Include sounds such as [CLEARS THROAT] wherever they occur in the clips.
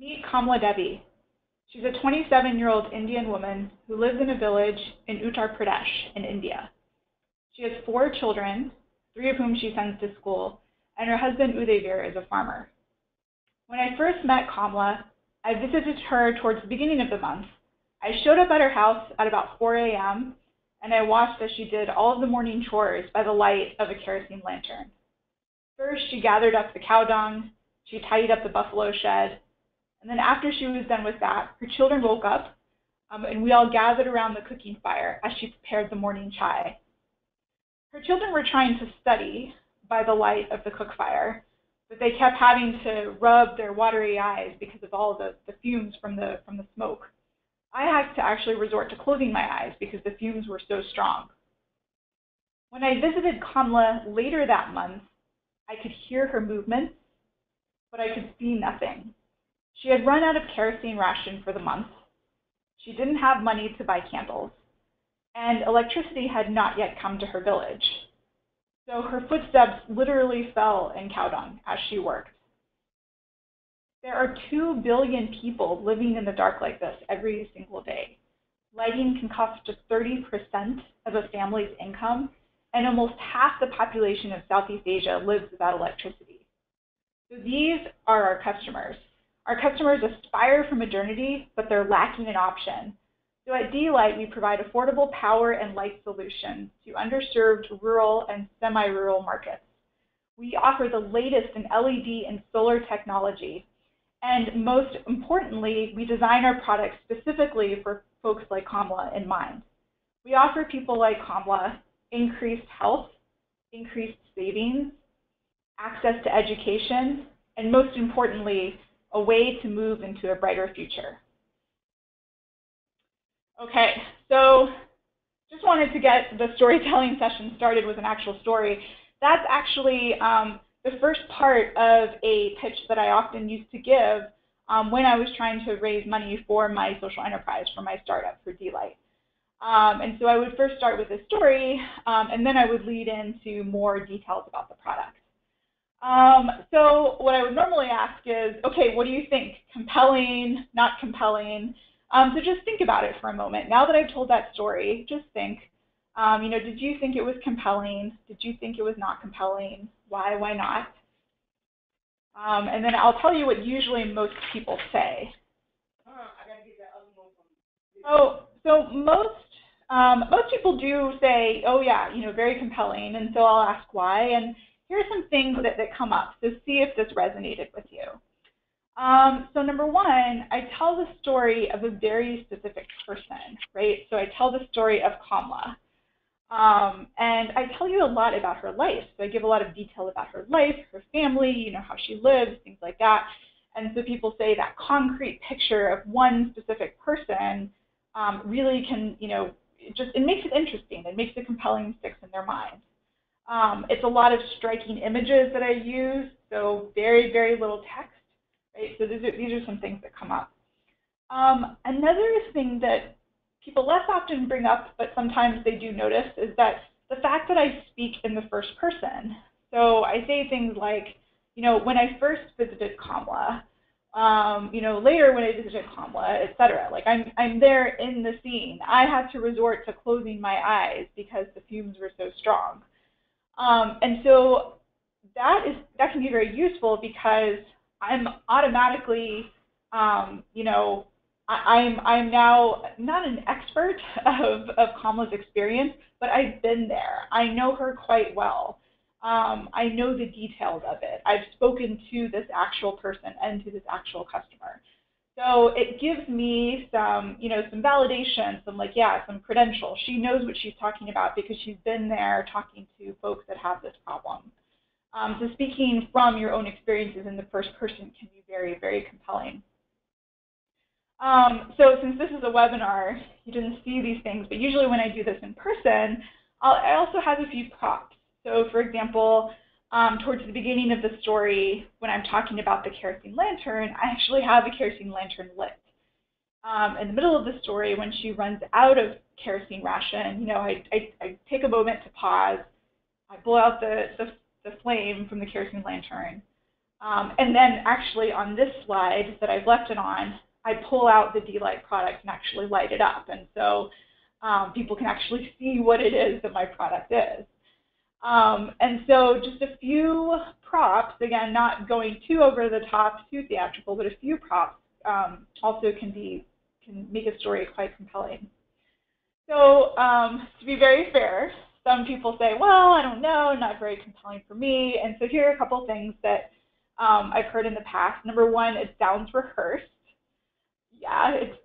Meet Kamla Devi. She's a 27-year-old Indian woman who lives in a village in Uttar Pradesh in India. She has four children, three of whom she sends to school, and her husband Udayvir is a farmer. When I first met Kamla, I visited her towards the beginning of the month. I showed up at her house at about 4 a.m. and I watched as she did all of the morning chores by the light of a kerosene lantern. First, she gathered up the cow dung, she tidied up the buffalo shed, and then after she was done with that, her children woke up um, and we all gathered around the cooking fire as she prepared the morning chai. Her children were trying to study by the light of the cook fire, but they kept having to rub their watery eyes because of all the, the fumes from the, from the smoke. I had to actually resort to closing my eyes because the fumes were so strong. When I visited Kamla later that month, I could hear her movements, but I could see nothing. She had run out of kerosene ration for the month. She didn't have money to buy candles, and electricity had not yet come to her village. So her footsteps literally fell in cow dung as she worked. There are 2 billion people living in the dark like this every single day. Lighting can cost just 30% of a family's income, and almost half the population of Southeast Asia lives without electricity. So these are our customers. Our customers aspire for modernity, but they're lacking an option. So at D-Light, we provide affordable power and light solutions to underserved rural and semi-rural markets. We offer the latest in LED and solar technology. And most importantly, we design our products specifically for folks like Kamla in mind. We offer people like Kamla increased health, increased savings, access to education, and most importantly, a way to move into a brighter future. Okay, so just wanted to get the storytelling [LAUGHS] session started with an actual story. That's actually um, the first part of a pitch that I often used to give um, when I was trying to raise money for my social enterprise, for my startup, for D-Light. Um, and so I would first start with a story, um, and then I would lead into more details about the product. Um, so what I would normally ask is, okay, what do you think? Compelling, not compelling? Um, so just think about it for a moment. Now that I've told that story, just think, um, you know, did you think it was compelling? Did you think it was not compelling? Why, why not? Um, and then I'll tell you what usually most people say. Oh, so most um, most people do say, oh yeah, you know, very compelling, and so I'll ask why. And here are some things that, that come up, so see if this resonated with you. Um, so number one, I tell the story of a very specific person, right? So I tell the story of Kamla. Um, and I tell you a lot about her life. So I give a lot of detail about her life, her family, you know, how she lives, things like that. And so people say that concrete picture of one specific person um, really can, you know, it just it makes it interesting. It makes it compelling sticks in their mind. Um, it's a lot of striking images that I use, so very, very little text. Right? So these are, these are some things that come up. Um, another thing that people less often bring up, but sometimes they do notice, is that the fact that I speak in the first person. So I say things like, you know, when I first visited Kamla, um, you know, later when I visited Kamla, et cetera. Like I'm, I'm there in the scene. I had to resort to closing my eyes because the fumes were so strong. Um, and so that is that can be very useful because I'm automatically, um, you know, I, am I'm, I'm now not an expert [LAUGHS] of, of Kamla's experience, but I've been there. I know her quite well. Um, I know the details of it. I've spoken to this actual person and to this actual customer. So it gives me some, you know, some validation, some like, yeah, some credentials. She knows what she's talking about because she's been there talking to folks that have this problem. Um, so speaking from your own experiences in the first person can be very, very compelling. Um, so since this is a webinar, you didn't see these things, but usually when I do this in person, I'll, I also have a few props. So for example, um, towards the beginning of the story, when I'm talking about the kerosene lantern, I actually have a kerosene lantern lit. Um, in the middle of the story, when she runs out of kerosene ration, you know, I, I, I take a moment to pause, I blow out the, the, the flame from the kerosene lantern, Um, and then actually on this slide that I've left it on, I pull out the D-Light product and actually light it up. And so um, people can actually see what it is that my product is. Um, and so just a few props, again, not going too over the top, too theatrical, but a few props um, also can be can make a story quite compelling. So um, to be very fair, some people say, well, I don't know, not very compelling for me. And so here are a couple things that um, I've heard in the past. Number one, it sounds rehearsed. Yeah, it's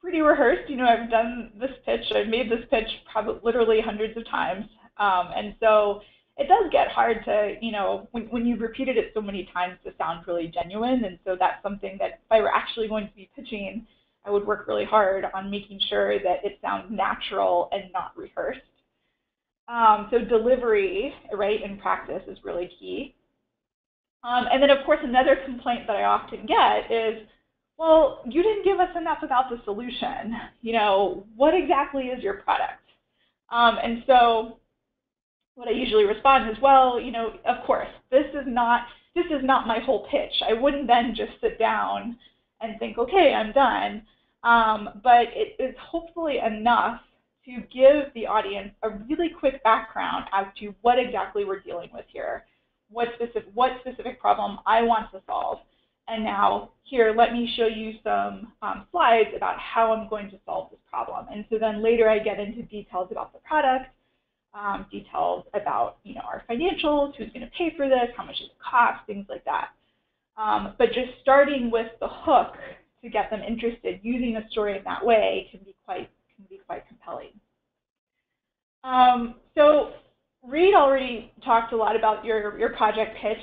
pretty rehearsed. You know, I've done this pitch, I've made this pitch probably literally hundreds of times. Um, and so it does get hard to, you know, when, when you've repeated it so many times to sound really genuine. And so that's something that if I were actually going to be pitching, I would work really hard on making sure that it sounds natural and not rehearsed. Um, so delivery, right, in practice is really key. Um, and then, of course, another complaint that I often get is, well, you didn't give us enough about the solution. You know, what exactly is your product? Um, and so what I usually respond is, well, you know, of course, this is not this is not my whole pitch. I wouldn't then just sit down and think, okay, I'm done. Um, but it is hopefully enough to give the audience a really quick background as to what exactly we're dealing with here, what specific, what specific problem I want to solve. And now here, let me show you some um, slides about how I'm going to solve this problem. And so then later I get into details about the product, um, details about you know our financials, who's going to pay for this, how much it cost, things like that. Um, but just starting with the hook to get them interested, using a story in that way can be quite can be quite compelling. Um, so Read already talked a lot about your, your project pitch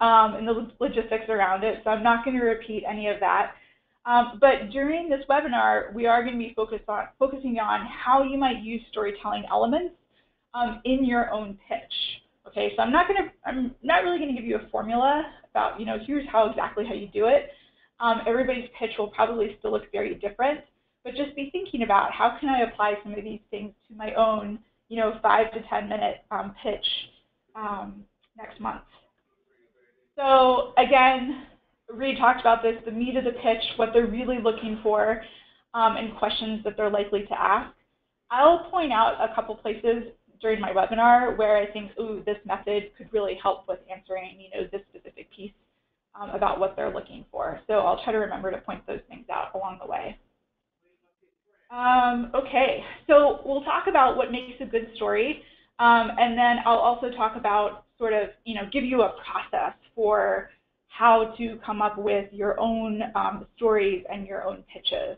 um, and the logistics around it, so I'm not going to repeat any of that. Um, but during this webinar, we are going to be focused on, focusing on how you might use storytelling elements um, in your own pitch. Okay, so I'm not going to, I'm not really going to give you a formula about, you know, here's how exactly how you do it. Um, everybody's pitch will probably still look very different, but just be thinking about how can I apply some of these things to my own, you know, five to 10 minute um, pitch um, next month. So again, Read talked about this, the meat of the pitch, what they're really looking for, um, and questions that they're likely to ask. I'll point out a couple places during my webinar where I think, ooh, this method could really help with answering, you know, this specific piece um, about what they're looking for. So I'll try to remember to point those things out along the way. Um, okay, so we'll talk about what makes a good story, um, and then I'll also talk about sort of, you know, give you a process for how to come up with your own um, stories and your own pitches.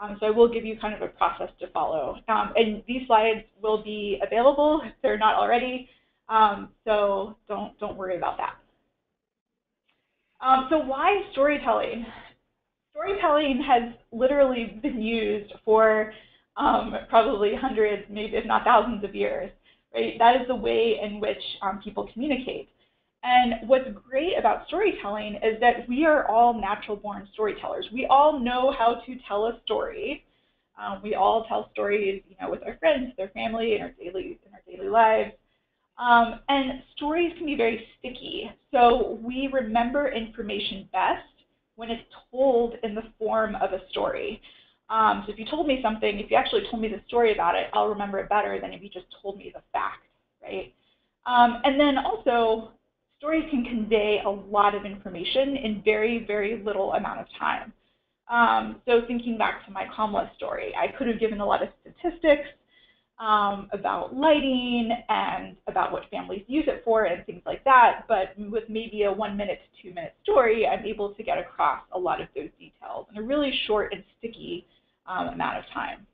Um, so I will give you kind of a process to follow. Um, and these slides will be available if they're not already, um, so don't, don't worry about that. Um, so why storytelling? Storytelling has literally been used for um, probably hundreds, maybe if not thousands of years. Right? That is the way in which um, people communicate. And what's great about storytelling is that we are all natural born storytellers. We all know how to tell a story. Um, we all tell stories, you know, with our friends, their family, in our daily in our daily lives. Um, and stories can be very sticky. So we remember information best when it's told in the form of a story. Um, so if you told me something, if you actually told me the story about it, I'll remember it better than if you just told me the fact, right? Um, and then also, stories can convey a lot of information in very, very little amount of time. Um, so thinking back to my Kamla story, I could have given a lot of statistics um, about lighting and about what families use it for and things like that, but with maybe a one minute to two minute story, I'm able to get across a lot of those details in a really short and sticky um, amount of time.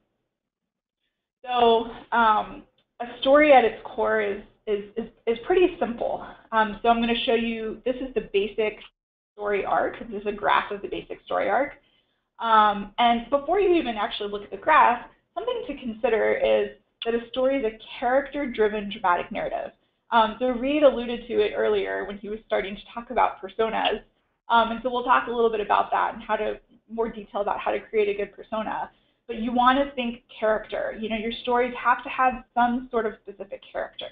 So um, a story at its core is is, is, is pretty simple. Um, so I'm going to show you, this is the basic story arc. This is a graph of the basic story arc. Um, and before you even actually look at the graph, something to consider is that a story is a character-driven dramatic narrative. Um, so Read alluded to it earlier when he was starting to talk about personas. Um, and so we'll talk a little bit about that and how to, more detail about how to create a good persona. But you want to think character. You know, your stories have to have some sort of specific character.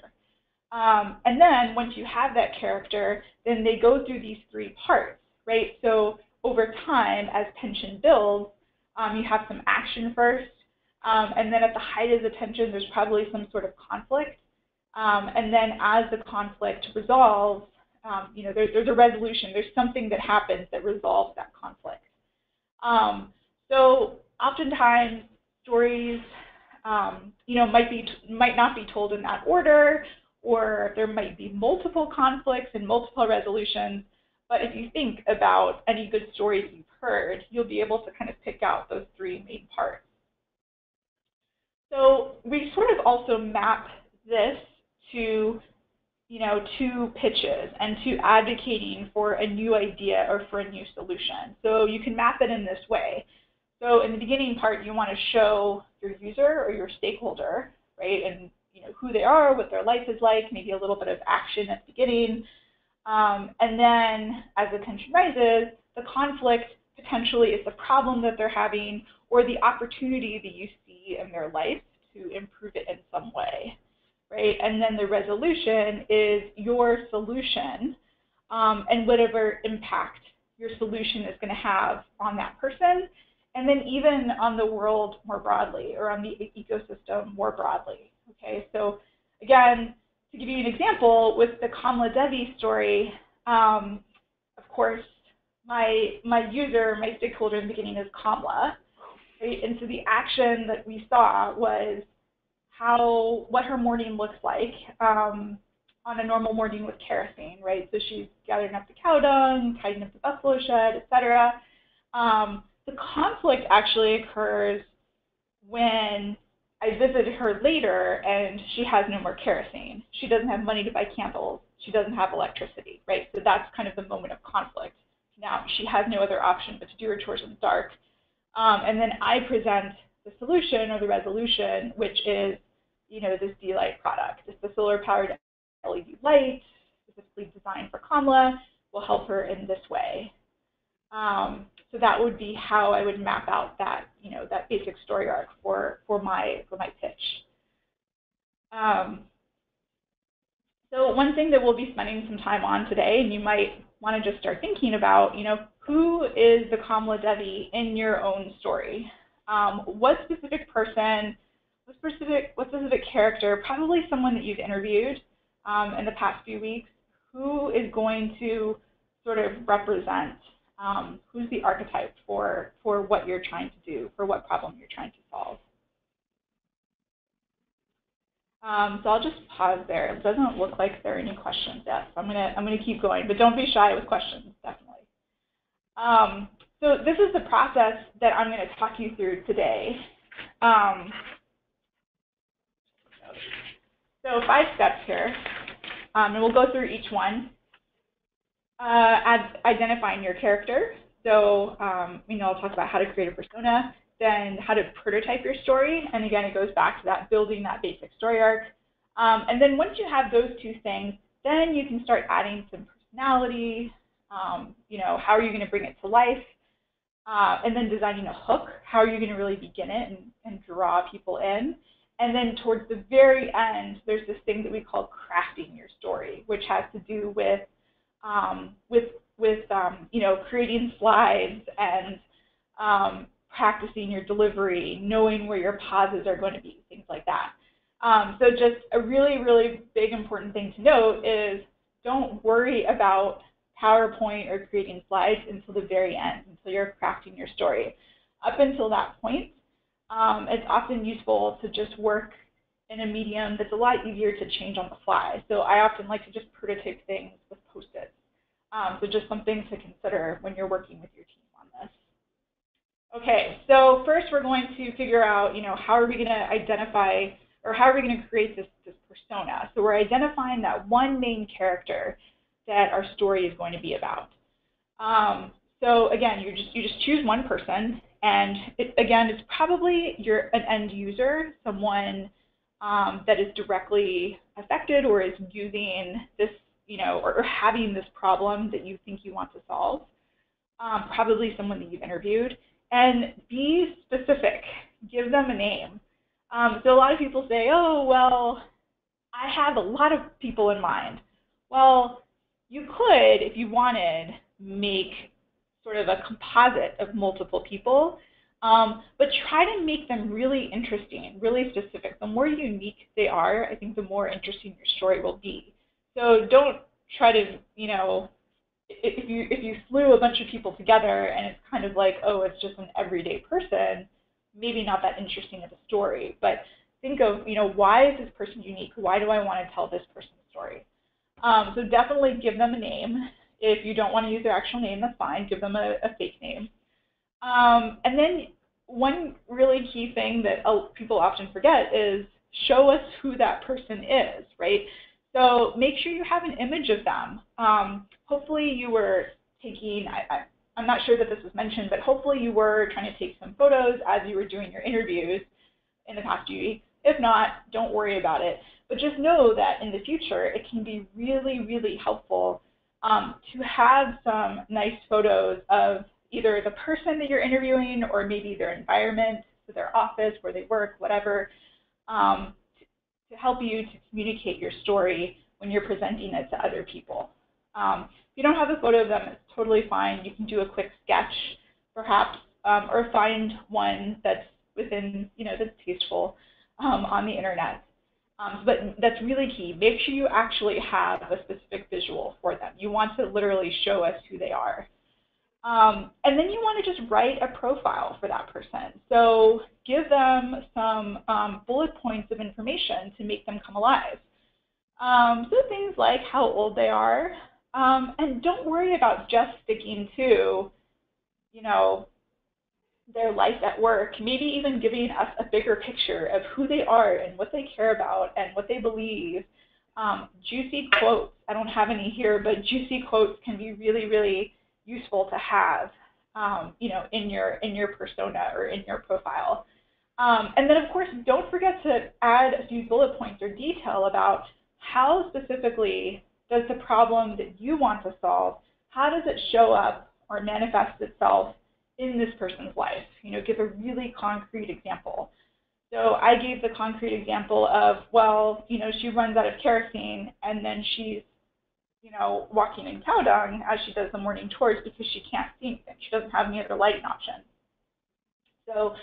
Um, and then once you have that character, then they go through these three parts, right? So over time, as tension builds, um, you have some action first, um, and then at the height of the tension, there's probably some sort of conflict. Um, and then as the conflict resolves, um, you know, there, there's a resolution. There's something that happens that resolves that conflict. Um, so oftentimes stories, you know, might be might not be told in that order, or there might be multiple conflicts and multiple resolutions. But if you think about any good stories you've heard, you'll be able to kind of pick out those three main parts. So we sort of also map this to, you know, to pitches and to advocating for a new idea or for a new solution. So you can map it in this way. So in the beginning part, you want to show your user or your stakeholder, right, and you know who they are, what their life is like, maybe a little bit of action at the beginning, um, and then as the tension rises, the conflict potentially is the problem that they're having or the opportunity that you see in their life to improve it in some way, right? And then the resolution is your solution um, and whatever impact your solution is going to have on that person and then even on the world more broadly or on the ecosystem more broadly. Okay, so again, to give you an example, with the Kamala Devi story, um, of course, my my user, my stakeholder in the beginning is Kamala, right? And so the action that we saw was how what her morning looks like um, on a normal morning with kerosene, right? So she's gathering up the cow dung, tidying up the buffalo shed, etc. Um, the conflict actually occurs when I visited her later and she has no more kerosene. She doesn't have money to buy candles. She doesn't have electricity, right? So that's kind of the moment of conflict. Now she has no other option but to do her chores in the dark. Um, and then I present the solution or the resolution, which is, you know, this D-Light product. It's the solar-powered LED light, specifically designed for Kamala, will help her in this way. Um, so that would be how I would map out that, you know, that basic story arc for, for, my, for my pitch. Um, so one thing that we'll be spending some time on today, and you might want to just start thinking about, you know, who is the Kamala Devi in your own story? Um, what specific person, what specific, what specific character, probably someone that you've interviewed um, in the past few weeks, who is going to sort of represent um, who's the archetype for, for what you're trying to do, for what problem you're trying to solve. Um, so I'll just pause there. It doesn't look like there are any questions yet, so I'm gonna I'm gonna keep going, but don't be shy with questions, definitely. Um, so this is the process that I'm gonna talk you through today. Um, so five steps here, um, and we'll go through each one uh, identifying your character. So, um, you know, I'll talk about how to create a persona, then how to prototype your story. And again, it goes back to that building that basic story arc. Um, and then once you have those two things, then you can start adding some personality. Um, you know, how are you going to bring it to life? Uh, and then designing a hook. How are you going to really begin it and, and draw people in? And then towards the very end, there's this thing that we call crafting your story, which has to do with um, with with um, you know creating slides and um, practicing your delivery, knowing where your pauses are going to be, things like that. Um, so just a really, really big important thing to note is don't worry about PowerPoint or creating slides until the very end, until you're crafting your story. Up until that point, um, it's often useful to just work in a medium that's a lot easier to change on the fly. So I often like to just prototype things with Post-its. Um, so just something to consider when you're working with your team on this. Okay, so first we're going to figure out, you know, how are we going to identify or how are we going to create this, this persona? So we're identifying that one main character that our story is going to be about. Um, so again, you just you just choose one person, and it, again, it's probably your an end user, someone um, that is directly affected or is using this, you know, or, or, having this problem that you think you want to solve. Um, probably someone that you've interviewed, and be specific. Give them a name. Um, so a lot of people say, oh, well, I have a lot of people in mind. Well, you could, if you wanted, make sort of a composite of multiple people, um, but try to make them really interesting, really specific. The more unique they are, I think the more interesting your story will be. So don't try to, you know, if you if you slew a bunch of people together and it's kind of like, oh, it's just an everyday person, maybe not that interesting of a story. But think of, you know, why is this person unique? Why do I want to tell this person's story? Um, so definitely give them a name. If you don't want to use their actual name, that's fine. Give them a, a fake name. Um, and then one really key thing that people often forget is show us who that person is, right? So make sure you have an image of them. Um, hopefully you were taking, I, am not sure that this was mentioned, but hopefully you were trying to take some photos as you were doing your interviews in the past weeks. If not, don't worry about it. But just know that in the future, it can be really, really helpful um, to have some nice photos of either the person that you're interviewing or maybe their environment, so their office, where they work, whatever, um, to, help you to communicate your story when you're presenting it to other people. Um, if you don't have a photo of them, it's totally fine. You can do a quick sketch, perhaps, um, or find one that's within, you know, that's tasteful um, on the internet. Um, but that's really key. Make sure you actually have a specific visual for them. You want to literally show us who they are. Um, and then you want to just write a profile for that person. So give them some um, bullet points of information to make them come alive. Um, so things like how old they are. Um, and don't worry about just sticking to, you know, their life at work, maybe even giving us a bigger picture of who they are and what they care about and what they believe. Um, juicy quotes, I don't have any here, but juicy quotes can be really, really useful to have, um, you know, in your in your persona or in your profile. Um, and then, of course, don't forget to add a few bullet points or detail about how specifically does the problem that you want to solve, how does it show up or manifest itself in this person's life? You know, give a really concrete example. So I gave the concrete example of, well, you know, she runs out of kerosene and then she's you know, walking in cow dung as she does the morning chores because she can't see anything. She doesn't have any other lighting options. So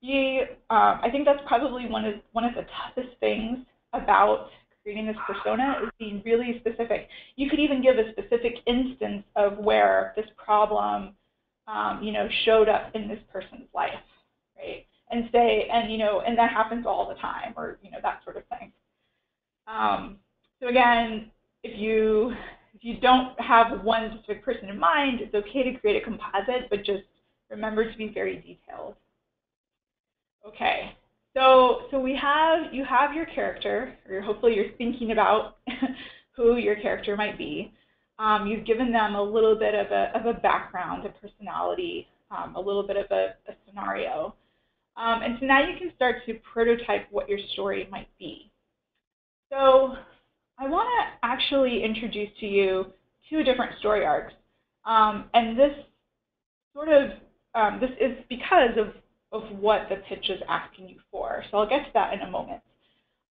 be, um, I think that's probably one of, one of the toughest things about creating this persona is being really specific. You could even give a specific instance of where this problem, um, you know, showed up in this person's life, right? And say, and you know, and that happens all the time, or you know, that sort of thing. Um, so again, if you if you don't have one specific person in mind, it's okay to create a composite, but just remember to be very detailed. Okay, so so we have you have your character, or hopefully you're thinking about [LAUGHS] who your character might be. Um, you've given them a little bit of a, of a background, a personality, um, a little bit of a, a scenario. Um, and so now you can start to prototype what your story might be. So I want to actually introduce to you two different story arcs. Um, and this sort of, um, this is because of, of what the pitch is asking you for. So I'll get to that in a moment.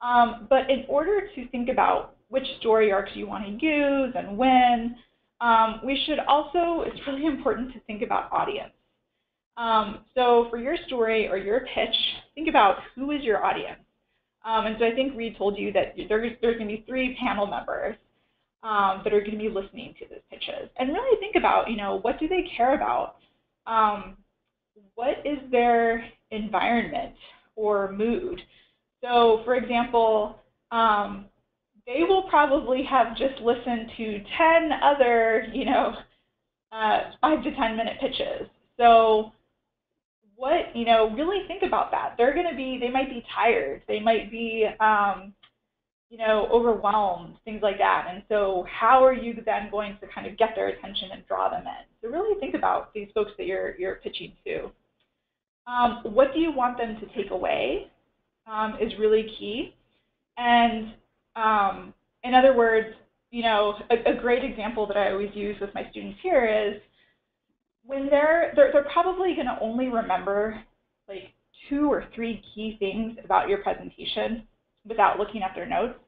Um, but in order to think about which story arcs you want to use and when, um, we should also, it's really important to think about audience. Um, so for your story or your pitch, think about who is your audience. Um, and so I think Read told you that there's, there's going to be three panel members um, that are going to be listening to those pitches. And really think about, you know, what do they care about? Um, what is their environment or mood? So, for example, um, they will probably have just listened to 10 other, you know, uh, five to 10 minute pitches. So what, you know, really think about that. They're going to be, they might be tired. They might be, um, you know, overwhelmed, things like that. And so how are you then going to kind of get their attention and draw them in? So really think about these folks that you're, you're pitching to. Um, what do you want them to take away um, is really key. And um, in other words, you know, a, a great example that I always use with my students here is when they're they're, they're probably going to only remember like two or three key things about your presentation without looking at their notes.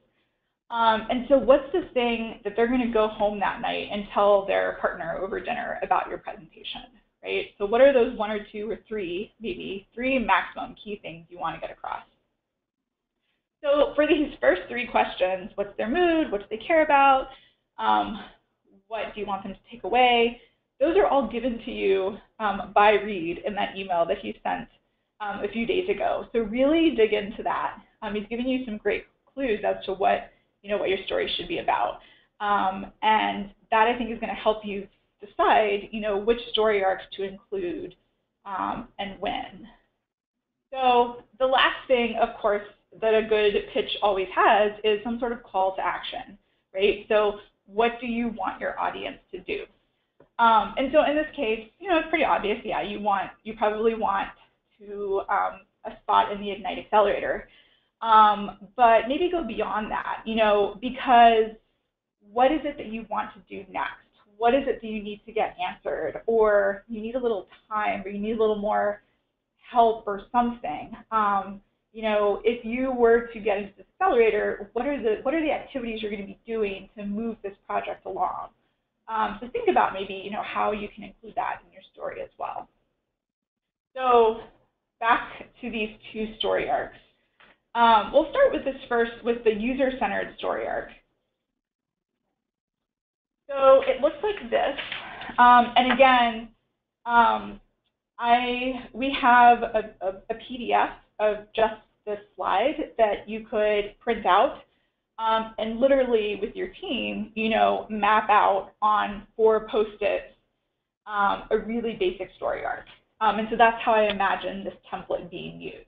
Um, and so what's the thing that they're going to go home that night and tell their partner over dinner about your presentation, right? So what are those one or two or three, maybe three maximum key things you want to get across? So for these first three questions, what's their mood? What do they care about? Um, what do you want them to take away? Those are all given to you um, by Read in that email that he sent um, a few days ago. So really dig into that. Um, he's giving you some great clues as to what you know what your story should be about, um, and that I think is going to help you decide you know which story arcs to include um, and when. So the last thing, of course, that a good pitch always has is some sort of call to action, right? So what do you want your audience to do? Um, and so in this case, you know, it's pretty obvious. Yeah, you want, you probably want to um, a spot in the Ignite Accelerator. Um, but maybe go beyond that, you know, because what is it that you want to do next? What is it that you need to get answered? Or you need a little time, or you need a little more help or something. Um, you know, if you were to get into the accelerator, what are the what are the activities you're going to be doing to move this project along? Um, so think about maybe you know how you can include that in your story as well. So back to these two story arcs. Um, we'll start with this first with the user-centered story arc. So it looks like this. Um, and again, um, I we have a, a, a, PDF of just this slide that you could print out um, and literally with your team, you know, map out on four post-its um, a really basic story arc. Um, and so that's how I imagine this template being used.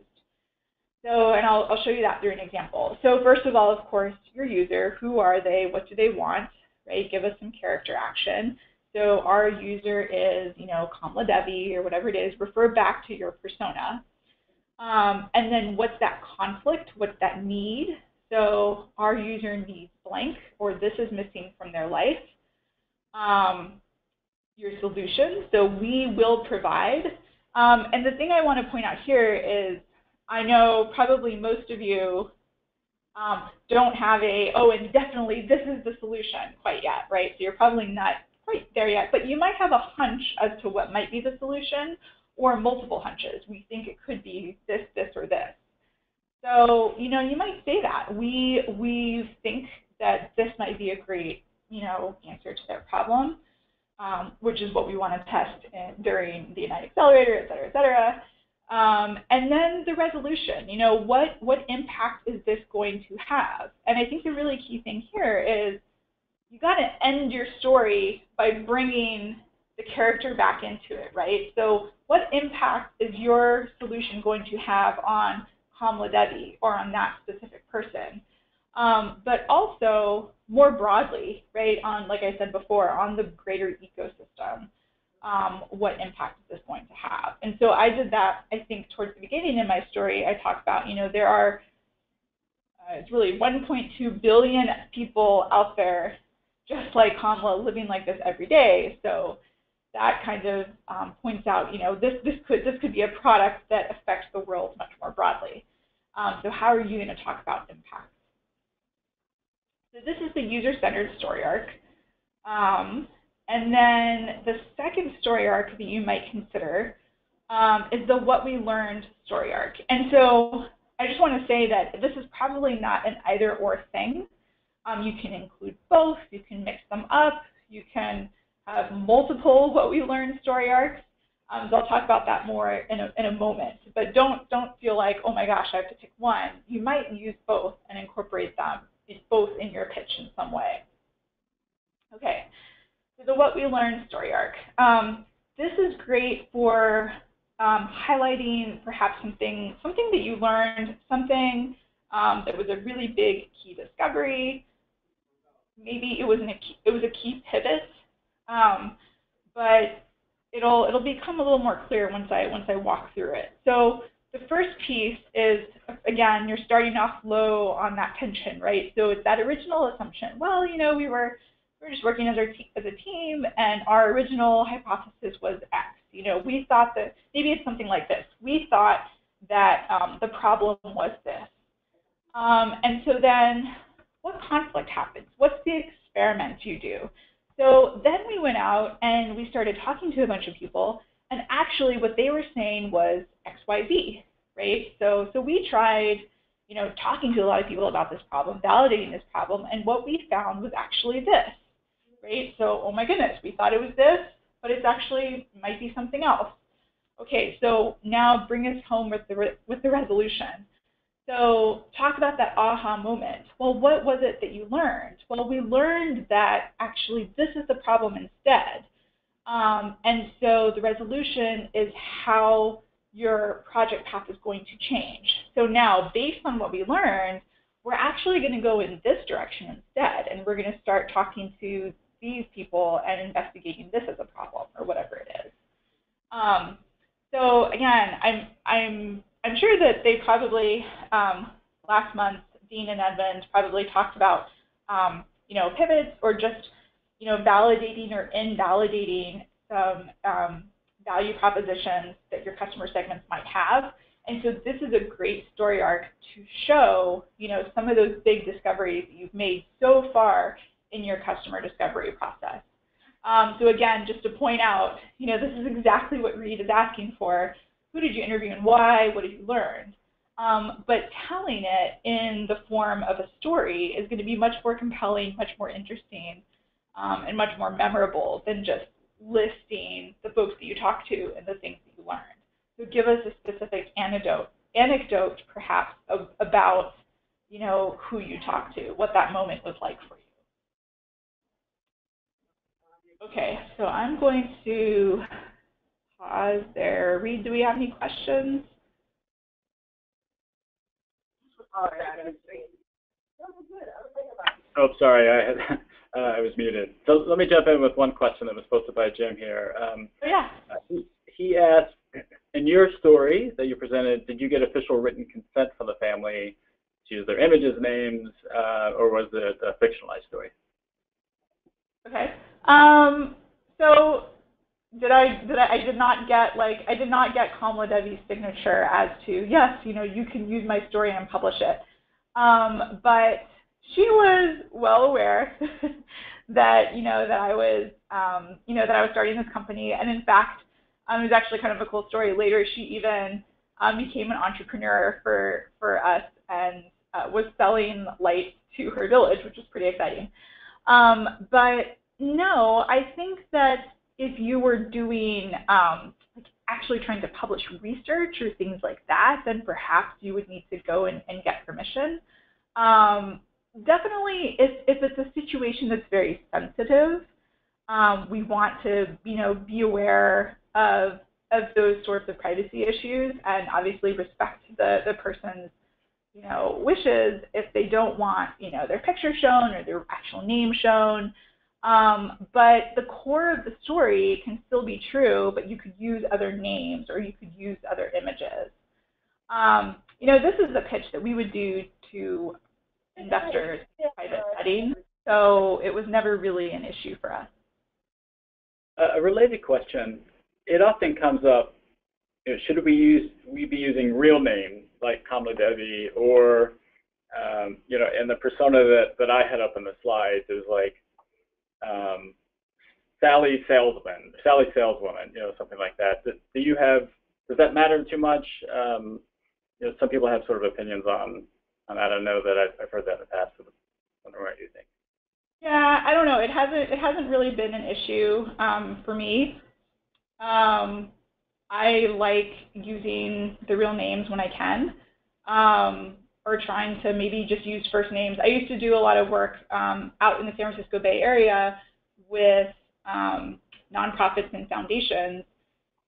So, and I'll, I'll show you that through an example. So first of all, of course, your user, who are they, what do they want, right? Give us some character action. So our user is, you know, Kamala Devi or whatever it is, refer back to your persona. Um, and then what's that conflict? What's that need? So our user needs blank, or this is missing from their life. Um, your solution, so we will provide. Um, and the thing I want to point out here is I know probably most of you um, don't have a, oh, and definitely this is the solution quite yet, right? So you're probably not quite there yet, but you might have a hunch as to what might be the solution or multiple hunches. We think it could be this, this, or this. So, you know, you might say that. We, we think that this might be a great, you know, answer to their problem, um, which is what we want to test in, during the Ignite Accelerator, et cetera, et cetera. Um, and then the resolution, you know, what, what impact is this going to have? And I think the really key thing here is you got to end your story by bringing the character back into it, right? So what impact is your solution going to have on Kamala Devi or on that specific person. Um, but also more broadly, right, on, like I said before, on the greater ecosystem, um, what impact is this going to have? And so I did that, I think, towards the beginning in my story. I talked about, you know, there are, uh, it's really 1.2 billion people out there just like Kamala living like this every day. So that kind of um, points out, you know, this, this, could, this could be a product that affects the world much more broadly. Um, so how are you going to talk about impact? So this is the user-centered story arc. Um, and then the second story arc that you might consider um, is the what we learned story arc. And so I just want to say that this is probably not an either or thing. Um, you can include both, you can mix them up, you can have multiple [LAUGHS] what we learned story arcs. Um, so I'll talk about that more in a, in a moment. But don't don't feel like, oh my gosh, I have to pick one. You might use both and incorporate them both in your pitch in some way. Okay, so the what we learned story arc. Um, this is great for um, highlighting perhaps something something that you learned, something um, that was a really big key discovery. Maybe it was a key, it was a key pivot, um, but it'll it'll become a little more clear once I once I walk through it. So the first piece is again you're starting off low on that tension, right? So it's that original assumption. Well, you know, we were we were just working as our as a team, and our original hypothesis was X. You know, we thought that maybe it's something like this. We thought that um, the problem was this, um, and so then What conflict happens? What's the experiment you do? So went out and we started talking to a bunch of people, and actually what they were saying was XYZ, right? So, so we tried, you know, talking to a lot of people about this problem, validating this problem, and what we found was actually this, right? So, oh my goodness, we thought it was this, but it's actually might be something else. Okay, so now bring us home with the with the resolution. So talk about that aha moment. Well, what was it that you learned? Well, we learned that actually this is the problem instead. Um, and so the resolution is how your project path is going to change. So now, based on what we learned, we're actually going to go in this direction instead, and we're going to start talking to these people and investigating this as a problem or whatever it is. Um, so again, I'm I'm I'm sure that they probably um, last month Dean and Edmund probably talked about um, you know pivots or just you know validating or invalidating some um, value propositions that your customer segments might have. And so this is a great story arc to show you know some of those big discoveries you've made so far in your customer discovery process. Um, so again, just to point out, you know, this is exactly what Read is asking for. Who did you interview and why? What did you learn? Um, but telling it in the form of a story is going to be much more compelling, much more interesting, um, and much more memorable than just listing the folks that you talked to and the things that you learned. So give us a specific anecdote, anecdote perhaps, of, about you know who you talked to, what that moment was like for you. Okay, so I'm going to pause there. Read, do we have any questions? Oh, sorry, I had [LAUGHS] uh, I was muted. So let me jump in with one question that was posted by Jim here. Um, oh, yeah. Uh, he, he asked, in your story that you presented, did you get official written consent from the family to use their images, names, uh, or was it a fictionalized story? Okay. Um, so did I did I, I did not get like I did not get Kamala Devi's signature as to yes, you know, you can use my story and publish it. Um, but she was well aware [LAUGHS] that you know that I was um, you know that I was starting this company, and in fact, um, it was actually kind of a cool story. Later, she even um, became an entrepreneur for for us and uh, was selling lights to her village, which was pretty exciting. Um, but no, I think that if you were doing um, like actually trying to publish research or things like that, then perhaps you would need to go and, and get permission. Um, definitely, if, if it's a situation that's very sensitive, um, we want to you know be aware of of those sorts of privacy issues and obviously respect the the person's you know wishes if they don't want you know their picture shown or their actual name shown. Um, but the core of the story can still be true, but you could use other names or you could use other images. Um, you know, this is the pitch that we would do to investors in private settings, so it was never really an issue for us. a related question, it often comes up, you know, should we use we be using real names like Kamala Devi or um, you know, and the persona that, that I had up in the slides is like um, Sally salesman, Sally saleswoman, you know, something like that. Do, do you have, does that matter too much? Um, you know, some people have sort of opinions on, on that. I don't know that I've, I've heard that in the past. So I don't what you think. Yeah, I don't know. It hasn't it hasn't really been an issue um, for me. Um, I like using the real names when I can. Um, or trying to maybe just use first names. I used to do a lot of work um, out in the San Francisco Bay Area with um, nonprofits and foundations.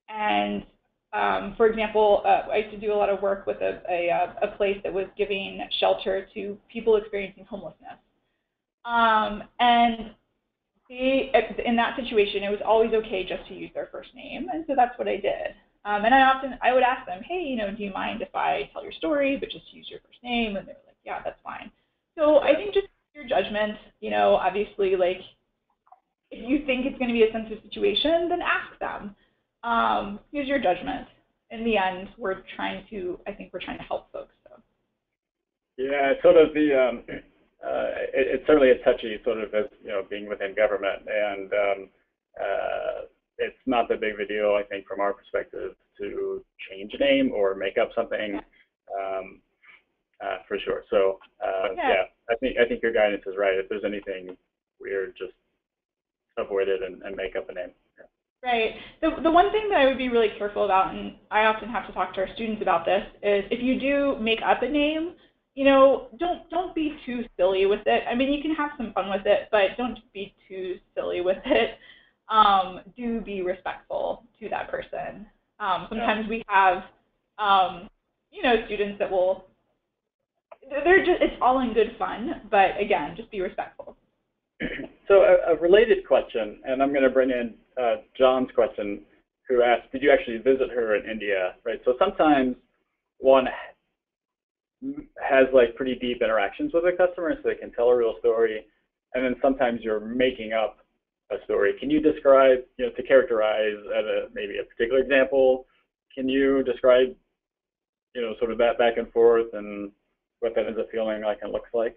And um, for example, uh, I used to do a lot of work with a, a, a, place that was giving shelter to people experiencing homelessness. Um, and they, in that situation, it was always okay just to use their first name. And so that's what I did. Um, and I often, I would ask them, hey, you know, do you mind if I tell your story, but just use your first name? And they were like, yeah, that's fine. So I think just your judgment, you know, obviously, like, if you think it's going to be a sensitive situation, then ask them. Um, use your judgment. In the end, we're trying to, I think we're trying to help folks. So. Yeah, sort of the, um, uh, it, it's certainly a touchy sort of as you know being within government, and um, uh, it's not that big of a deal, I think, from our perspective, to change a name or make up something. Um, uh, for sure. So uh, yeah. yeah. I think I think your guidance is right. If there's anything weird, just avoid it and, and make up a name. Yeah. Right. The the one thing that I would be really careful about, and I often have to talk to our students about this, is if you do make up a name, you know, don't don't be too silly with it. I mean, you can have some fun with it, but don't be too silly with it. Um, do be respectful to that person. Um, sometimes yeah. we have, um, you know, students that will they're just it's all in good fun, but again, just be respectful. [CLEARS THROAT] So a, a related question, and I'm going to bring in uh, John's question, who asked, "Did you actually visit her in India?" Right. So sometimes one has like pretty deep interactions with a customer, so they can tell a real story, and then sometimes you're making up a story. Can you describe, you know, to characterize at a maybe a particular example? Can you describe, you know, sort of that back and forth and what that ends up feeling like and looks like?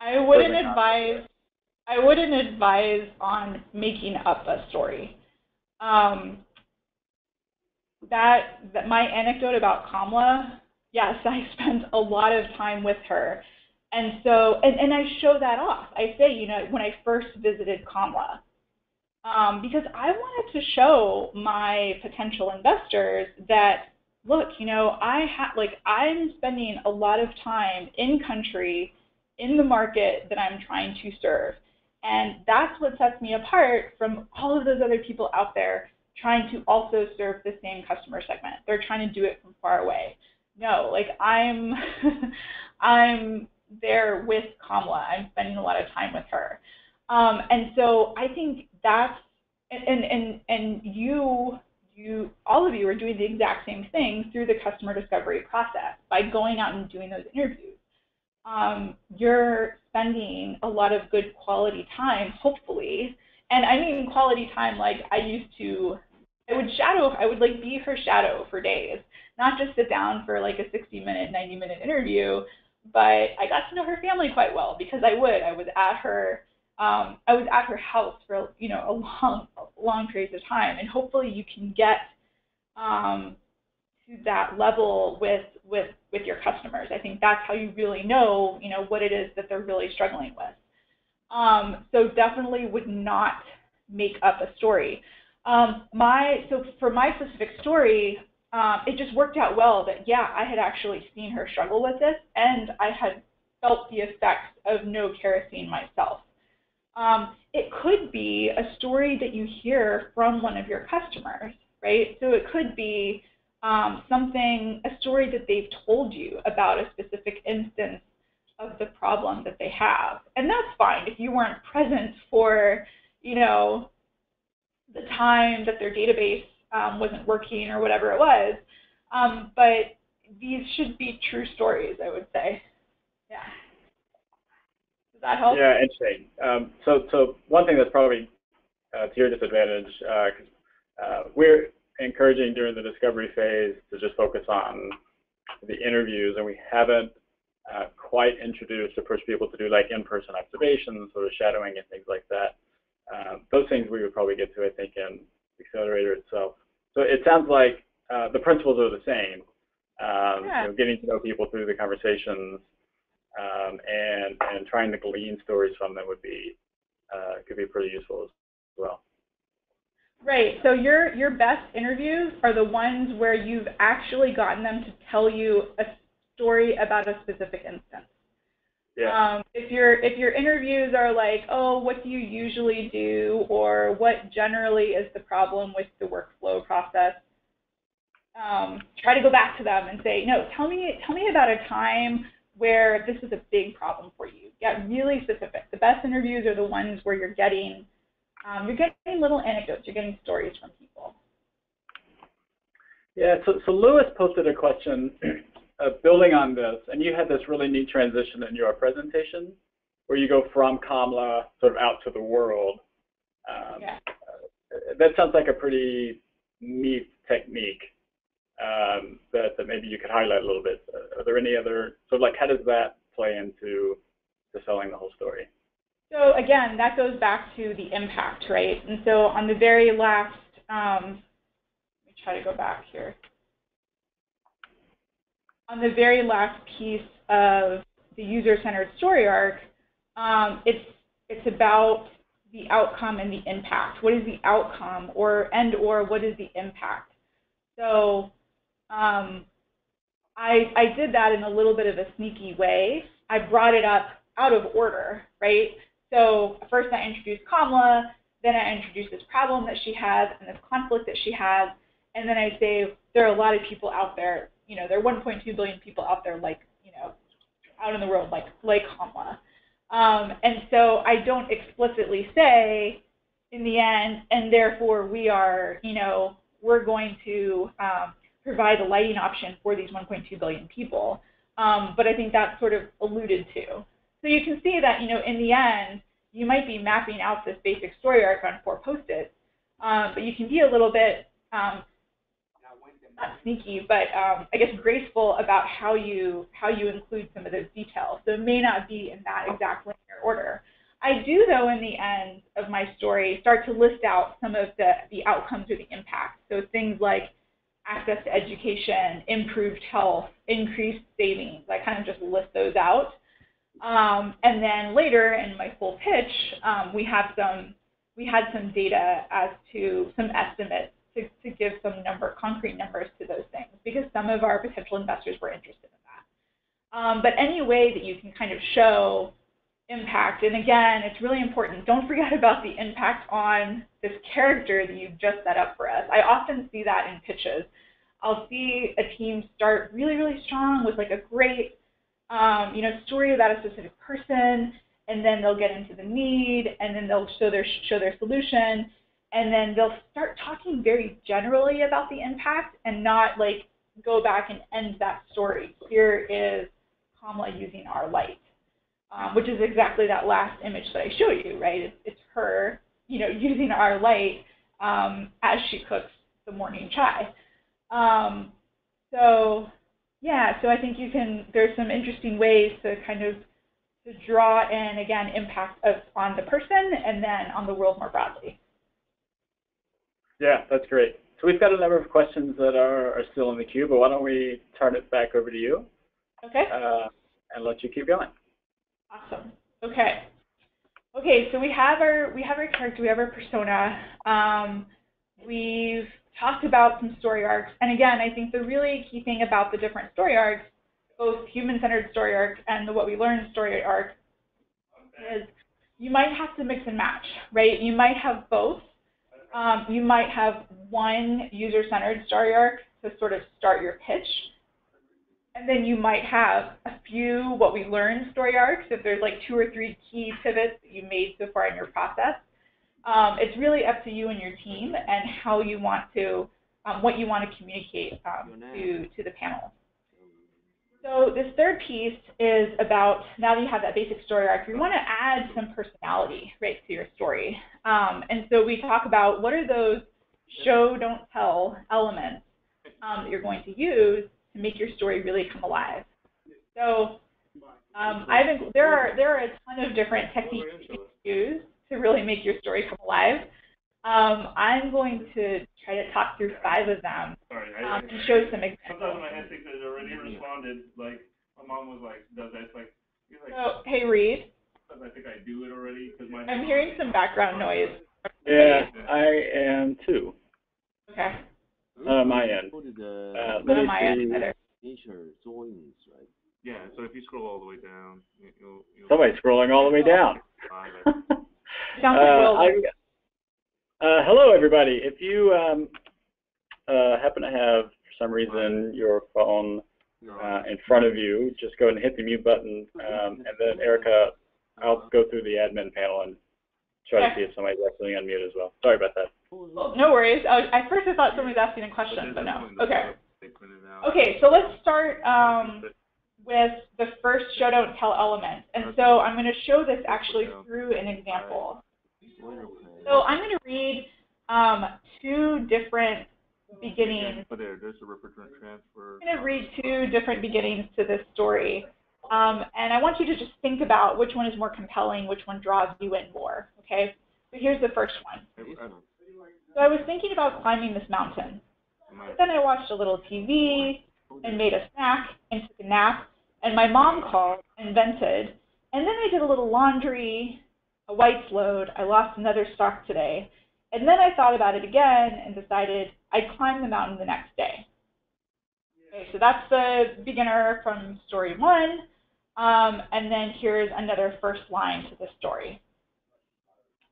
I wouldn't advise. I wouldn't advise on making up a story. Um, that, that my anecdote about Kamla, yes, [LAUGHS] I spent a lot of time with her. And so, and, and I show that off. I say, you know, when I first visited Kamla, um, because I wanted to show my potential investors that look, you know, I have like I'm spending a lot of time in country in the market that I'm trying to serve. And that's what sets me apart from all of those other people out there trying to also serve the same customer segment. They're trying to do it from far away. No, like I'm [LAUGHS] I'm there with Kamla. I'm spending a lot of time with her. Um, and so I think that's and and and you you all of you are doing the exact same thing through the customer discovery process by going out and doing those interviews. Um, you're spending a lot of good quality time, hopefully, and I mean quality time like I used to. I would shadow. I would like be her shadow for days, not just sit down for like a 60 minute, 90 minute interview, but I got to know her family quite well because I would. I was at her um, I was at her house for you know a [LAUGHS] long, long periods of time, and hopefully you can get um, to that level with with with your customers. I think that's how you really know you know what it is that they're really struggling with. Um, so definitely would not make up a story. Um, my so for my specific story, um, it just worked out well that yeah, I had actually seen her struggle with this, and I had felt the effects of no kerosene myself. Um, it could be a story that you hear from one of your customers, right? So it could be um, something, a story that they've told you about a specific instance of the problem that they have. And that's fine if you weren't present for, you know, the time that their database um, wasn't working or whatever it was. Um, but these should be true stories, I would say. Yeah. Does that help? Yeah, interesting. Um, so, so one thing that's probably uh, to your disadvantage, because uh, uh, we're encouraging during the discovery phase to just focus on the interviews, and we haven't uh, quite introduced or pushed people to do like in-person observations, sort of shadowing and things like that. Um, those things we would probably get to, I think, in Accelerator itself. So it sounds like uh, the principles are the same. Um, yeah. you know, getting to know people through the conversations, um, and and trying to glean stories from them would be uh, could be pretty useful as well. Right. So your your best interviews are the ones where you've actually gotten them to tell you a story about a specific instance. Yeah. Um, if your if your interviews are like, oh, what do you usually do, or what generally is the problem with the workflow process, um, try to go back to them and say, no, tell me tell me about a time where this is a big problem for you. Get really specific. The best interviews are the ones where you're getting um, you're getting little anecdotes, you're getting stories from people. Yeah, so, so Lewis posted a question uh, building on this, and you had this really neat transition in your presentation where you go from Kamla sort of out to the world. Um, yeah. Uh, that sounds like a pretty neat technique um, that, that maybe you could highlight a little bit. Uh, are there any other, so like how does that play into to selling the whole story. So again, that goes back to the impact, right? And so on the very last, um, let me try to go back here. On the very last piece of the user-centered story arc, um, it's it's about the outcome and the impact. What is the outcome, or and or what is the impact? So um, I I did that in a little bit of a sneaky way. I brought it up out of order, right? So first I introduced Kamla, then I introduce this problem that she has and this conflict that she has, and then I say there are a lot of people out there, you know, there are 1.2 billion people out there like, you know, out in the world like like Kamla. Um, and so I don't explicitly say in the end, and therefore we are, you know, we're going to um, provide a lighting option for these 1.2 billion people. Um, but I think that's sort of alluded to. So you can see that, you know, in the end, you might be mapping out this basic story arc on four post-its, um, but you can be a little bit, um, not sneaky, but um, I guess graceful about how you how you include some of those details. So it may not be in that exact linear order. I do, though, in the end of my story, start to list out some of the, the outcomes or the impacts. So things like access to education, improved health, increased savings. I kind of just list those out. Um, and then later in my full pitch, um, we have some we had some data as to some estimates to, to give some number concrete numbers to those things because some of our potential investors were interested in that. Um, but any way that you can kind of show impact, and again, it's really important. Don't forget [LAUGHS] about the impact on this character that you've just set up for us. I often see that in pitches. I'll see a team start really, really strong with like a great um, you know, story about a specific person, and then they'll get into the need, and then they'll show their show their solution, and then they'll start talking very generally about the impact and not like go back and end that story. Here is Kamla using our light, um, which is exactly that last image that I showed you, right? It's, it's her, you know, using our light um, as she cooks the morning chai. Um, so yeah, so I think you can, there's some interesting ways to kind of to draw in, again, impact of, on the person and then on the world more broadly. Yeah, that's great. So we've got a number of questions that are, are still in the queue, but why don't we turn it back over to you? Okay. Uh, and let you keep going. Awesome. Okay. Okay, so we have our we have our character, we have our persona. Um, we've talked about some story arcs. And again, I think the really key thing about the different story arcs, both human-centered story arc and the what we learn story arc, is you might have to mix and match, right? You might have both. Um, you might have one user-centered story arc to sort of start your pitch, and then you might have a few what we learned story arcs if there's like two or three key pivots that you made so far in your process. Um, it's really up to you and your team and how you want to, um, what you want to communicate um, to, to the panel. So this third piece is about, now that you have that basic story arc, you want to add some personality, right, to your story. Um, and so we talk about what are those show, don't tell elements um, that you're going to use to make your story really come alive. So um, I've, there are there are a ton of different techniques you can use to really make your story come alive. Um, I'm going to try to talk through five of them Sorry, um, I, and show some [LAUGHS] examples. sometimes my head thinks it already responded, like, my mom was like, does that, it's like, you're like, So, hey Read, sometimes I think I do it already, cause my. I'm hearing some background noise. Yeah, I am too. Okay. Uh, my end. Go to the Uh, Not let me my end see. either. nature drawings, right? Yeah, so if you scroll all the way down, you- you'll, you'll. Somebody's scrolling all the way down. find [LAUGHS] it. Sounds like Uh, Will. I- uh, hello, everybody. If you um, uh, happen to have, for some reason, your phone uh, in front of you, just go ahead and hit the mute button, um, and then Erica, I'll go through the admin panel and try to see if somebody's actually unmuted as well. Sorry about that. No worries. I, at first I thought somebody was asking a question, but no. Okay. point they printed out. Okay, so let's start um, with the first show don't tell element. And so I'm going to show this actually through an example. So I'm going to read um, two different beginnings. But there, there's a reference transfer. I'm going to read two different beginnings to this story. Um, and I want you to just think about which one is more compelling, which one draws you in more, okay? So here's the first one. One. So I was thinking about climbing this mountain. But then I watched a little TV and made a snack and took a nap, and my mom called and vented, and then I did a little laundry, a white's load, I lost another stock today, and then I thought about it again and decided I'd climb the mountain the next day. Okay, so that's the beginner from story one, um, and then here's another first line to the story.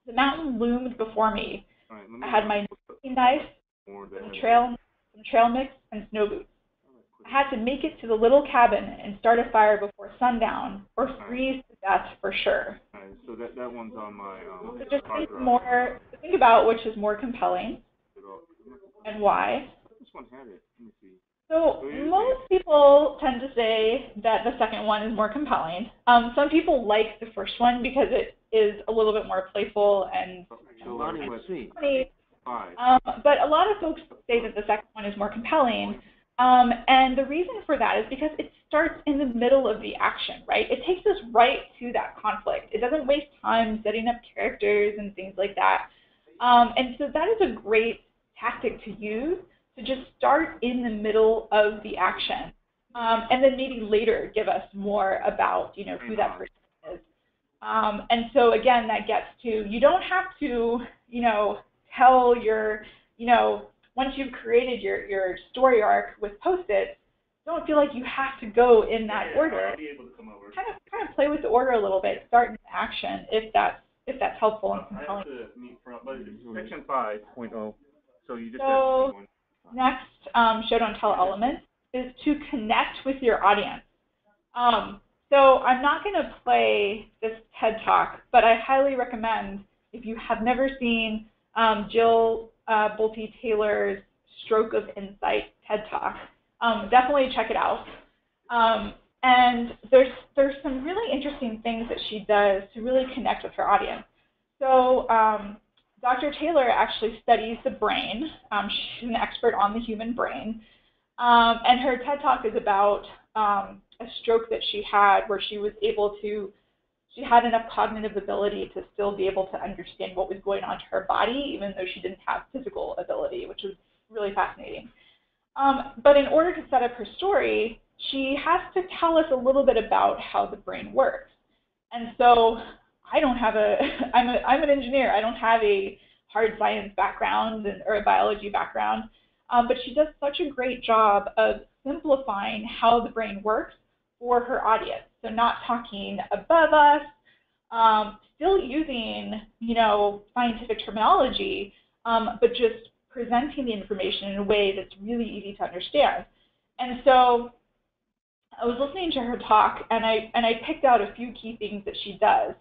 The mountain loomed before me. Alright, let me. I had my knife, some trail, some trail mix, and snow boots. I had to make it to the little cabin and start a fire before sundown, or freeze to death for sure. Alright, so that, that one's on my, um. So just think more, think about which is more compelling and why. This one had it, let me see. So most people tend to say that the second one is more compelling. Um, some people like the first one because it is a little bit more playful and So One and funny. Um, but a lot of folks say that the second one is more compelling. Um, and the reason for that is because it starts in the middle of the action, right? It takes us right to that conflict. It doesn't waste time setting up characters and things like that. Um, and so that is a great tactic to use to just start in the middle of the action. Um, and then maybe later give us more about, you know, who that person is. Um, and so again, that gets to, you don't have to, you know, tell your, you know, once you've created your, your story arc with post-its, don't feel like you have to go in that Yeah, order. I'll be able to come over. Kind of, kind of play with the order a little bit, start in action if that's, if that's helpful and I compelling. have to meet from, but section five point oh, so you just So- have to. Next, um, show don't tell element is to connect with your audience. Um, so I'm not going to play this TED Talk, but I highly recommend if you have never seen um, Jill uh, Bolte Taylor's Stroke of Insight TED Talk, um, definitely check it out. Um, and there's there's some really interesting things that she does to really connect with her audience. So um, Dr. Taylor actually studies the brain. Um, she's an expert on the human brain. Um, and her TED Talk is about um, a stroke that she had where she was able to, she had enough cognitive ability to still be able to understand what was going on to her body, even though she didn't have physical ability, which was really fascinating. Um, but in order to set up her story, she has to tell us a little bit about how the brain works. And so I don't have a, [LAUGHS] I'm, a, I'm an engineer. I don't have a hard science background and, or a biology background. Um, but she does such a great job of simplifying how the brain works for her audience. So not talking above us, um, still using, you know, scientific terminology, um, but just presenting the information in a way that's really easy to understand. And so I was listening to her talk, and I, and I picked out a few key things that she does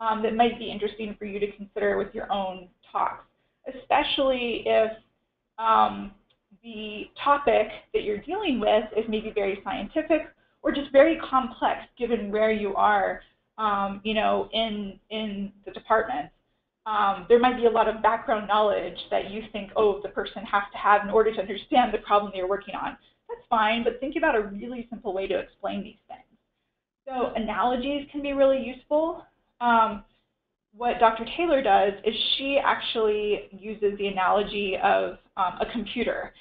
um, that might be interesting for you to consider with your own talks, especially if um, the topic that you're dealing with is maybe very scientific or just very complex given where you are, um, you know, in, in the department. Um, there might be a lot of background knowledge that you think, oh, the person has to have in order to understand the problem they're working on. That's fine, but think about a really simple way to explain these things. So analogies can be really useful. Um, what Dr. Taylor does is she actually uses the analogy of um, a computer.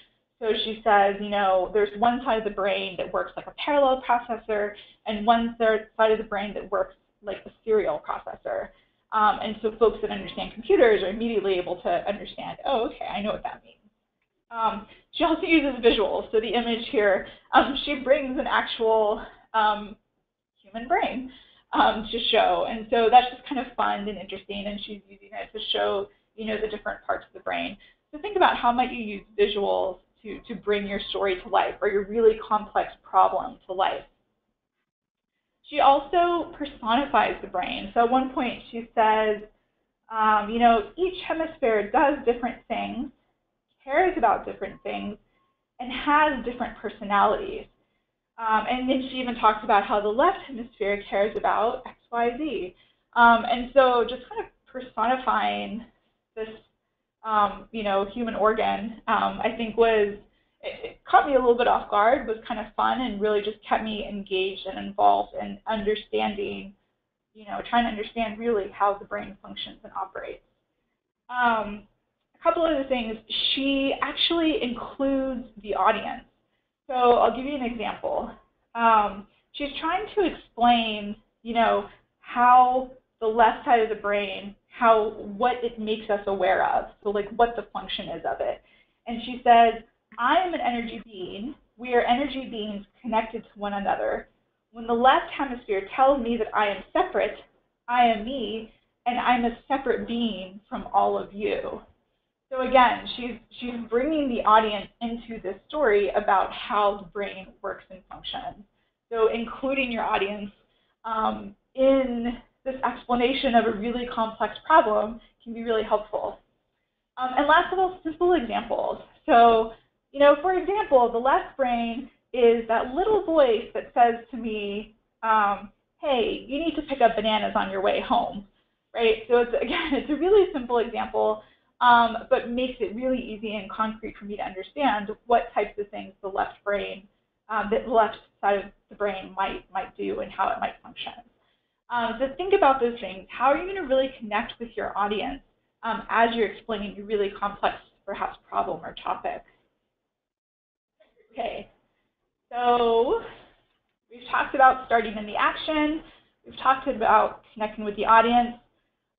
So she says, you know, there's one side of the brain that works like a parallel processor and one third side of the brain that works like a serial processor. Um, and so folks that understand computers are immediately able to understand, oh, okay, I know what that means. Um, she also uses visuals. So the image here, um, she brings an actual um, human brain um, to show. And so that's just kind of fun and interesting, and she's using it to show, you know, the different parts of the brain. So think about how might you use visuals to, to bring your story to life or your really complex problem to life. She also personifies the brain. So at one point she says, um, you know, each hemisphere does different things, cares about different things, and has different personalities. Um, and then she even talks about how the left hemisphere cares about X, Y, Z. Um, and so just kind of personifying this, um, you know, human organ, um, I think was, it, it caught me a little bit off guard, was kind of fun, and really just kept me engaged and involved in understanding, you know, trying to understand really how the brain functions and operates. Um, a couple of the things, she actually includes the audience. So I'll give you an example. Um, she's trying to explain, you know, how the left side of the brain, how what it makes us aware of, so like what the function is of it. And she says, I am an energy being. We are energy beings connected to one another. When the left hemisphere tells me that I am separate, I am me, and I'm a separate being from all of you. So again, she's she's bringing the audience into this story about how the brain works and functions. So including your audience um, in this explanation of a really complex problem can be really helpful. Um, and last of all, simple examples. So, you know, for example, the left brain is that little voice that says to me, um, hey, you need to pick up bananas on your way home, right? So it's, [LAUGHS] again, it's a really simple example, um, but makes it really easy and concrete for me to understand what types of things the left brain, um, the left side of the brain might, might do and how it might function. Um, so think about those things. How are you going to really connect with your audience um, as you're explaining a really complex, perhaps, problem or topic? Okay, so we've talked about starting in the action. We've talked about connecting with the audience.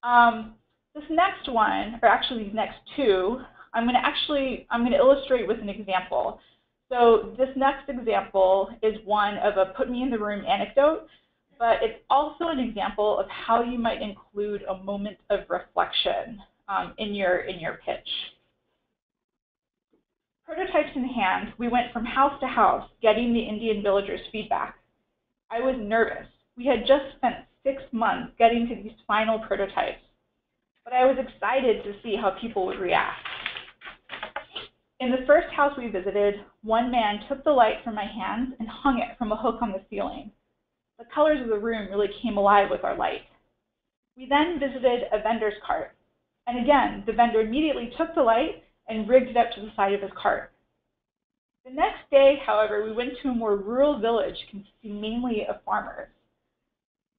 Um, this next one, or actually these next two, I'm going to actually, I'm going to illustrate with an example. So this next example is one of a put me in the room anecdote but it's also an example of how you might include a moment of reflection um, in, your, in your pitch. Prototypes in hand, we went from house to house getting the Indian villagers' feedback. I was nervous. We had just spent six months getting to these final prototypes, but I was excited to see how people would react. In the first house we visited, one man took the light from my hands and hung it from a hook on the ceiling the colors of the room really came alive with our light. We then visited a vendor's cart. And again, the vendor immediately took the light and rigged it up to the side of his cart. The next day, however, we went to a more rural village consisting mainly of farmers.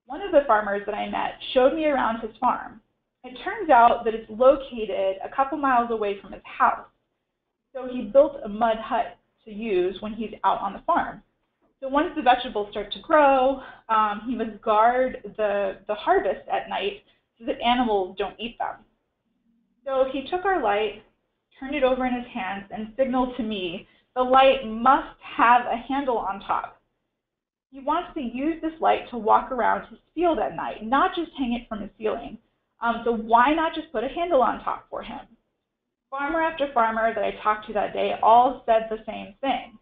One of the farmers that I met showed me around his farm. It turns out that it's located a couple miles away from his house. So he built a mud hut to use when he's out on the farm. So once the vegetables start to grow, um, he must guard the, the harvest at night so that animals don't eat them. So he took our light, turned it over in his hands, and signaled to me the light must have a handle on top. He wants to use this light to walk around his field at night, not just hang it from his ceiling. Um, so why not just put a handle on top for him? Farmer after farmer that I talked to that day all said the same thing.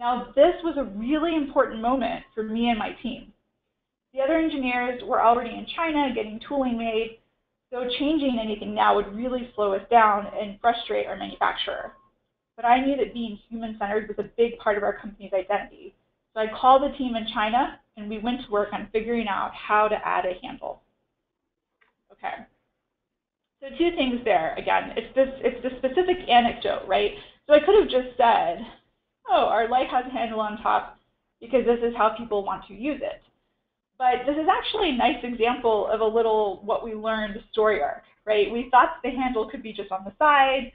Now, this was a really important moment for me and my team. The other engineers were already in China getting tooling made, so changing anything now would really slow us down and frustrate our manufacturer. But I knew that being human-centered was a big part of our company's identity. So I called the team in China, and we went to work on figuring out how to add a handle. Okay. So two things there. Again, it's this it's the specific anecdote, right? So I could have just said, oh, our light has a handle on top because this is how people want to use it. But this is actually a nice example of a little what we learned story arc, right? We thought the handle could be just on the side.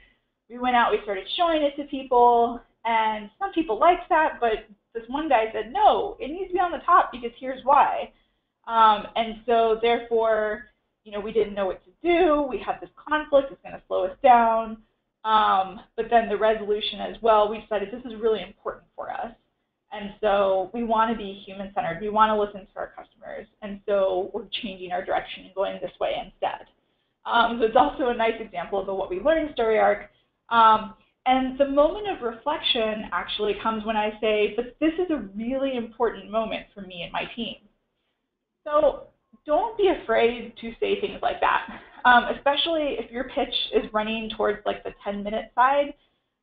We went out, we started showing it to people, and some people liked that, but this one guy said, no, it needs to be on the top because here's why. Um, and so therefore, you know, we didn't know what to do. We had this conflict. It's going to slow us down. Um, but then the resolution as well, we decided this is really important for us. And so we want to be human-centered. We want to listen to our customers. And so we're changing our direction and going this way instead. Um, so it's also a nice example of a what we learned story arc. Um, and the moment of reflection actually comes when I say, but this is a really important moment for me and my team. So don't be afraid to say things like that, um, especially if your pitch is running towards like the 10 minute side.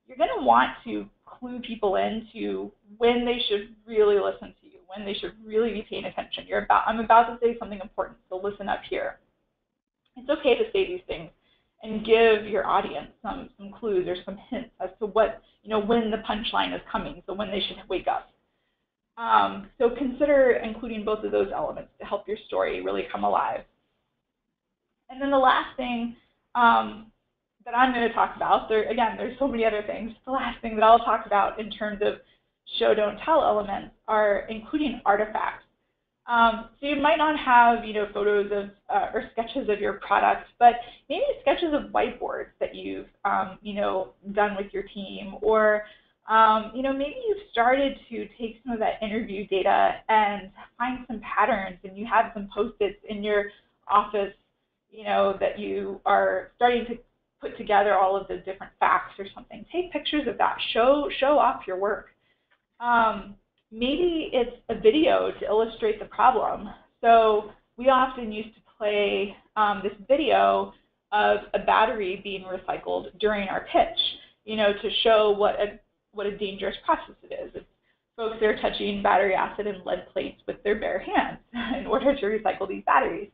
You're going to want to clue people into when they should really listen to you, when they should really be paying attention. You're about, I'm about to say something important, so listen up here. It's okay to say these things and give your audience some, some clues or some hints as to what, you know, when the punchline is coming, so when they should wake up. Um, so consider including both of those elements to help your story really come alive. And then the last thing um, that I'm going to talk about, there, again, there's so many other things. The last thing that I'll talk about in terms of show, don't tell elements are including artifacts. Um, so you might not have, you know, photos of uh, or sketches of your product, but maybe sketches of whiteboards that you've, um, you know, done with your team, or um, you know, maybe you've started to take some of that interview data and find some patterns, and you have some post-its in your office, you know, that you are starting to put together all of the different facts or something. Take pictures of that. Show show off your work. Um, maybe it's a video to illustrate the problem. So we often used to play um, this video of a battery being recycled during our pitch, you know, to show what a what a dangerous process it is. It's folks are touching battery acid and lead plates with their bare hands [LAUGHS] in order to recycle these batteries.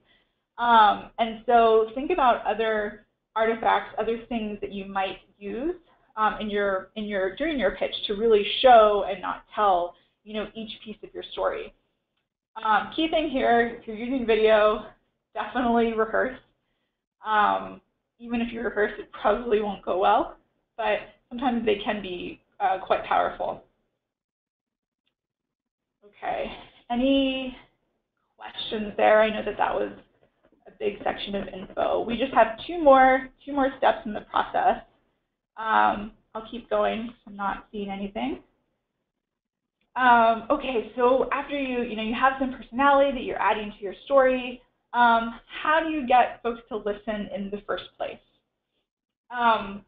Um, and so think about other artifacts, other things that you might use um, in your in your during your pitch to really show and not tell you know each piece of your story. Um, key thing here, if you're using video, definitely rehearse. Um, even if you rehearse, it probably won't go well, but sometimes they can be uh, quite powerful. Okay, any questions there? I know that that was big section of info. We just have two more, two more steps in the process. Um, I'll keep going. I'm not seeing anything. Um, okay, so after you, you know, you have some personality that you're adding to your story, um, how do you get folks to listen in the first place? Um,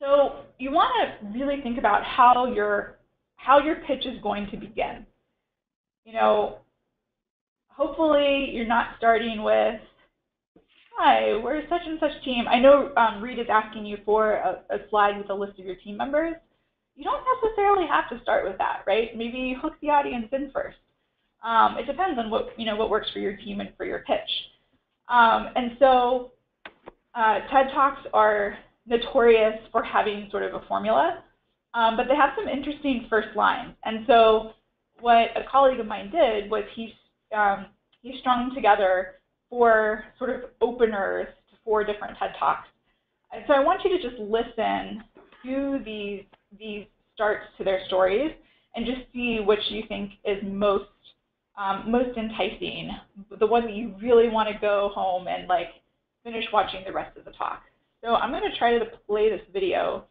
so you want to really think about how your how your pitch is going to begin. You know, hopefully you're not starting with, "Hi, we're such and such team." I know um, Read is asking you for a, a slide with a list of your team members you don't necessarily have to start with that, right? Maybe hook the audience in first. Um, it depends on what you know what works for your team and for your pitch. Um, and so uh, TED Talks are notorious for having sort of a formula, um, but they have some interesting first lines. And so what a colleague of mine did was he um, he strung together four sort of openers to four different TED Talks. And so I want you to just listen to these these starts to their stories and just see which you think is most um, most enticing, the one that you really want to go home and like finish watching the rest of the talk. So I'm going to try to play this video.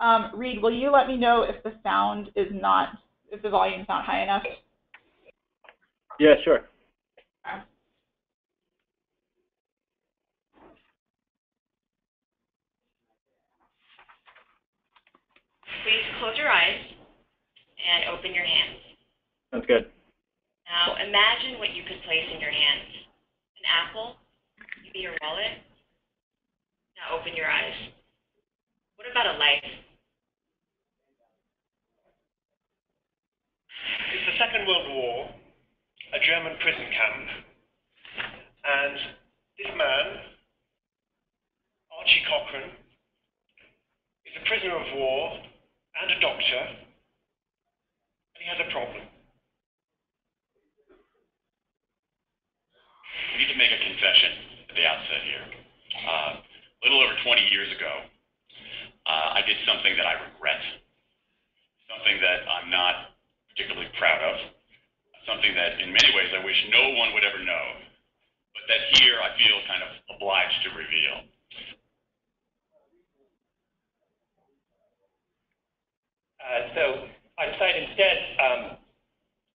Um, Read, will you let me know if the sound is not, if the volume's not high enough? Yeah, sure. Please close your eyes and open your hands. Sounds good. Now imagine what you could place in your hands. An apple, maybe your wallet. Now open your eyes. What about a life? It's the Second World War, a German prison camp, and this man, Archie Cochrane, is a prisoner of war and a doctor, and he has a problem. I need to make a confession at the outset here. Uh, a little over 20 years ago, uh, I did something that I regret, something that I'm not particularly proud of, something that in many ways I wish no one would ever know, but that here I feel kind of obliged to reveal. Uh, so I decided instead um,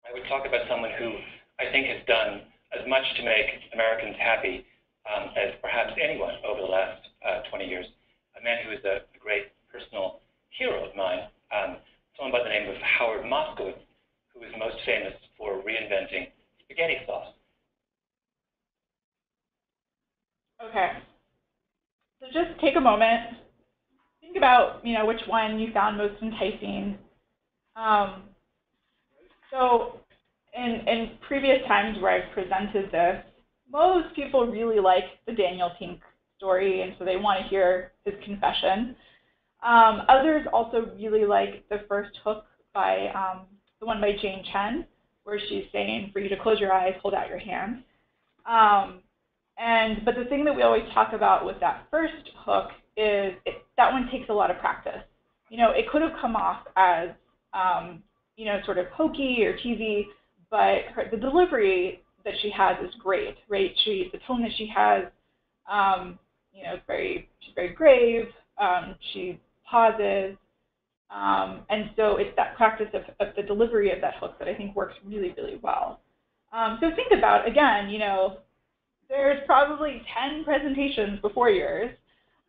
I would talk about someone who I think has done as much to make Americans happy um, as perhaps anyone over the last uh, 20 years. A man who is a, a great personal hero of mine, um, someone by the name of Howard Moskowitz, who is most famous for reinventing spaghetti sauce. Okay. So just take a moment, think about you know which one you found most enticing. Um, so in in previous times where I've presented this, most people really like the Daniel Pink story, and so they want to hear his confession. Um, others also really like the first hook by um, the one by Jane Chen, where she's saying for you to close your eyes, hold out your hands. Um, and but the thing that we always talk about with that first hook is it, that one takes a lot of practice. You know, it could have come off as um, you know sort of hokey or cheesy, but her, the delivery that she has is great, right? She the tone that she has, um, you know, very she's very grave. Um, she pauses, um, and so it's that practice of, of the delivery of that hook that I think works really, really well. Um, so think about again, you know, there's probably 10 presentations before yours.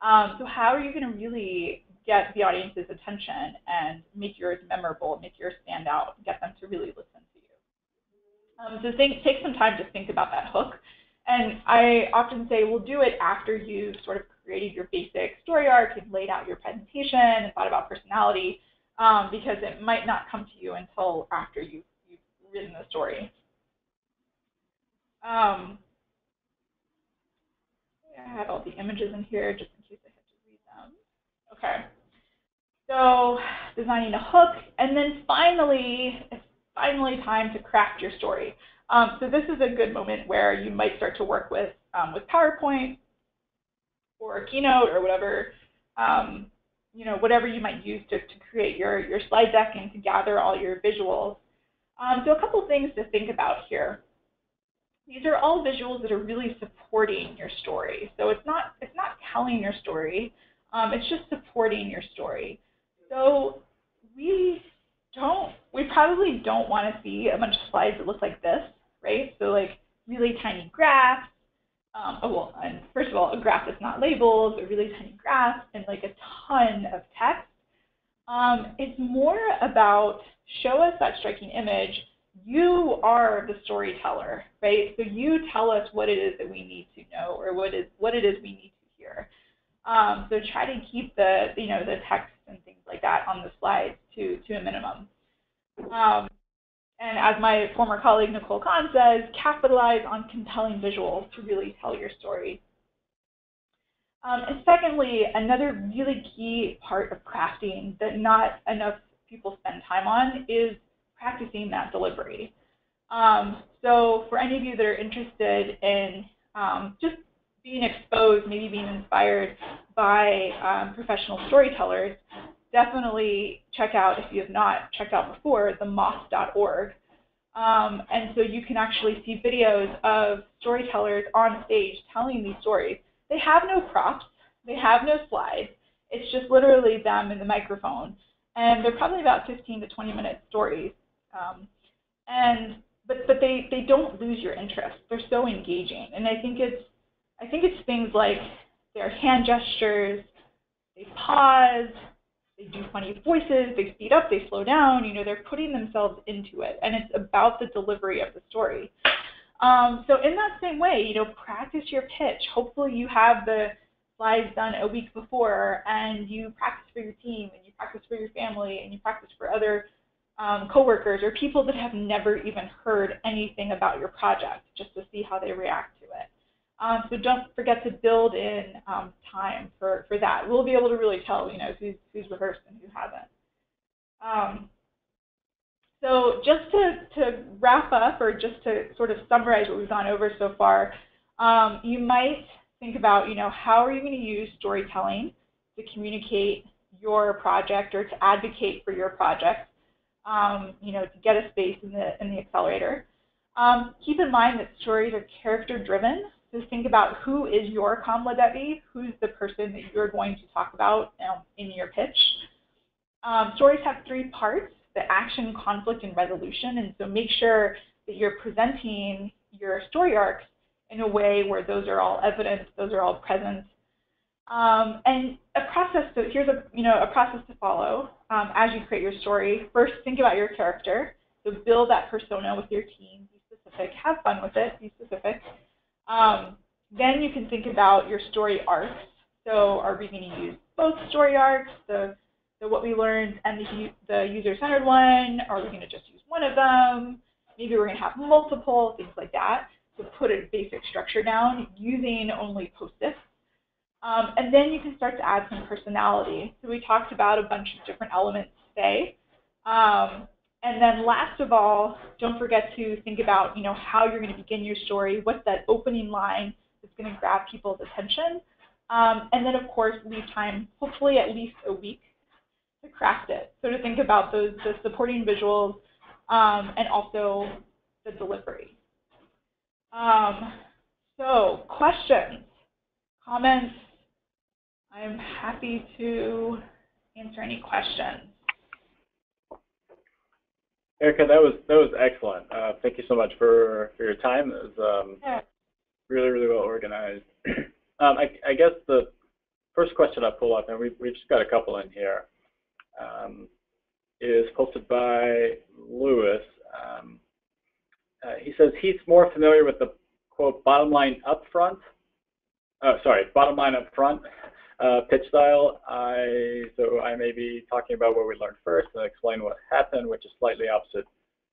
Um, so how are you going to really get the audience's attention and make yours memorable, make yours stand out, get them to really listen to you? Um, so think, take some time to think about that hook. And I often say, we'll do it after you've sort of created your basic story arc you've laid out your presentation and thought about personality, um, because it might not come to you until after you've, you've written the story. Um, I had all the images in here just in case I had to read them. Okay. So designing a hook, and then finally, it's finally time to craft your story. Um, so this is a good moment where you might start to work with um, with PowerPoint or a Keynote or whatever, um, you know, whatever you might use to, to create your, your slide deck and to gather all your visuals. Um, so a couple things to think about here. These are all visuals that are really supporting your story. So it's not it's not telling your story. Um, it's just supporting your story. So we don't we probably don't want to see a bunch of slides that look like this, right? So like really tiny graphs. Um, oh well, first of all, a graph that's not labeled, a really tiny graph, and like a ton of text. Um, it's more about show us that striking image you are the storyteller, right? So you tell us what it is that we need to know or what is what it is we need to hear. Um, so try to keep the you know the text and things like that on the slides to to a minimum. Um, and as my former colleague Nicole Kahn says, capitalize on compelling visuals to really tell your story. Um, and secondly, another really key part of crafting that not enough people spend time on is practicing that delivery. Um, so for any of you that are interested in um, just being exposed, maybe being inspired by um, professional storytellers, definitely check out, if you have not checked out before, themoth.org. Um, and so you can actually see videos of storytellers on stage telling these stories. They have no props, they have no slides. It's just literally them and the microphone. And they're probably about 15 to 20 minute stories. Um, and but but they they don't lose your interest. They're so engaging, and I think it's I think it's things like their hand gestures, they pause, they do funny voices, they speed up, they slow down. You know, they're putting themselves into it, and it's about the delivery of the story. Um, so in that same way, you know, practice your pitch. Hopefully, you have the slides done a week before, and you practice for your team, and you practice for your family, and you practice for other um, coworkers or people that have never even heard anything about your project just to see how they react to it. Um, so don't forget to build in um, time for, for that. We'll be able to really tell, you know, who's, who's rehearsed and who hasn't. Um, so just to, to wrap up or just to sort of summarize what we've gone over so far, um, you might think about, you know, how are you going to use storytelling to communicate your project or to advocate for your project? um, you know, to get a space in the, in the accelerator. Um, keep in mind that stories are character driven. So think about who is your Kamala Devi, who's the person that you're going to talk about um, in your pitch. Um, stories have three parts, the action, conflict, and resolution. And so make sure that you're presenting your story arcs in a way where those are all evident, those are all present, um, and a process, so here's a, you know, a process to follow um, as you create your story. First, think about your character. So build that persona with your team, be specific, have fun with it, be specific. Um, then you can think about your story arcs. So are we going to use both story arcs, the, the what we learned and the, the user-centered one? Are we going to just use one of them? Maybe we're going to have multiple, things like that. So put a basic structure down using only post-its Um, and then you can start to add some personality. So we talked about a bunch of different elements today. Um, and then last of all, don't forget to think about, you know, how you're going to begin your story. What's that opening line that's going to grab people's attention? Um, and then, of course, leave time, hopefully at least a week, to craft it. So to think about those the supporting visuals um, and also the delivery. Um, so questions, comments. I'm happy to answer any questions. Erica, that was that was excellent. Uh, thank you so much for, for your time. It was um, Yeah. really really well organized. [CLEARS THROAT] um, I, I guess the first question I pull up, and we we've just got a couple in here, um, is posted by Lewis. Um, uh, he says he's more familiar with the quote bottom line up front. Uh, sorry, bottom line up front uh, pitch style. I so I may be talking about what we learned first and explain what happened, which is slightly opposite.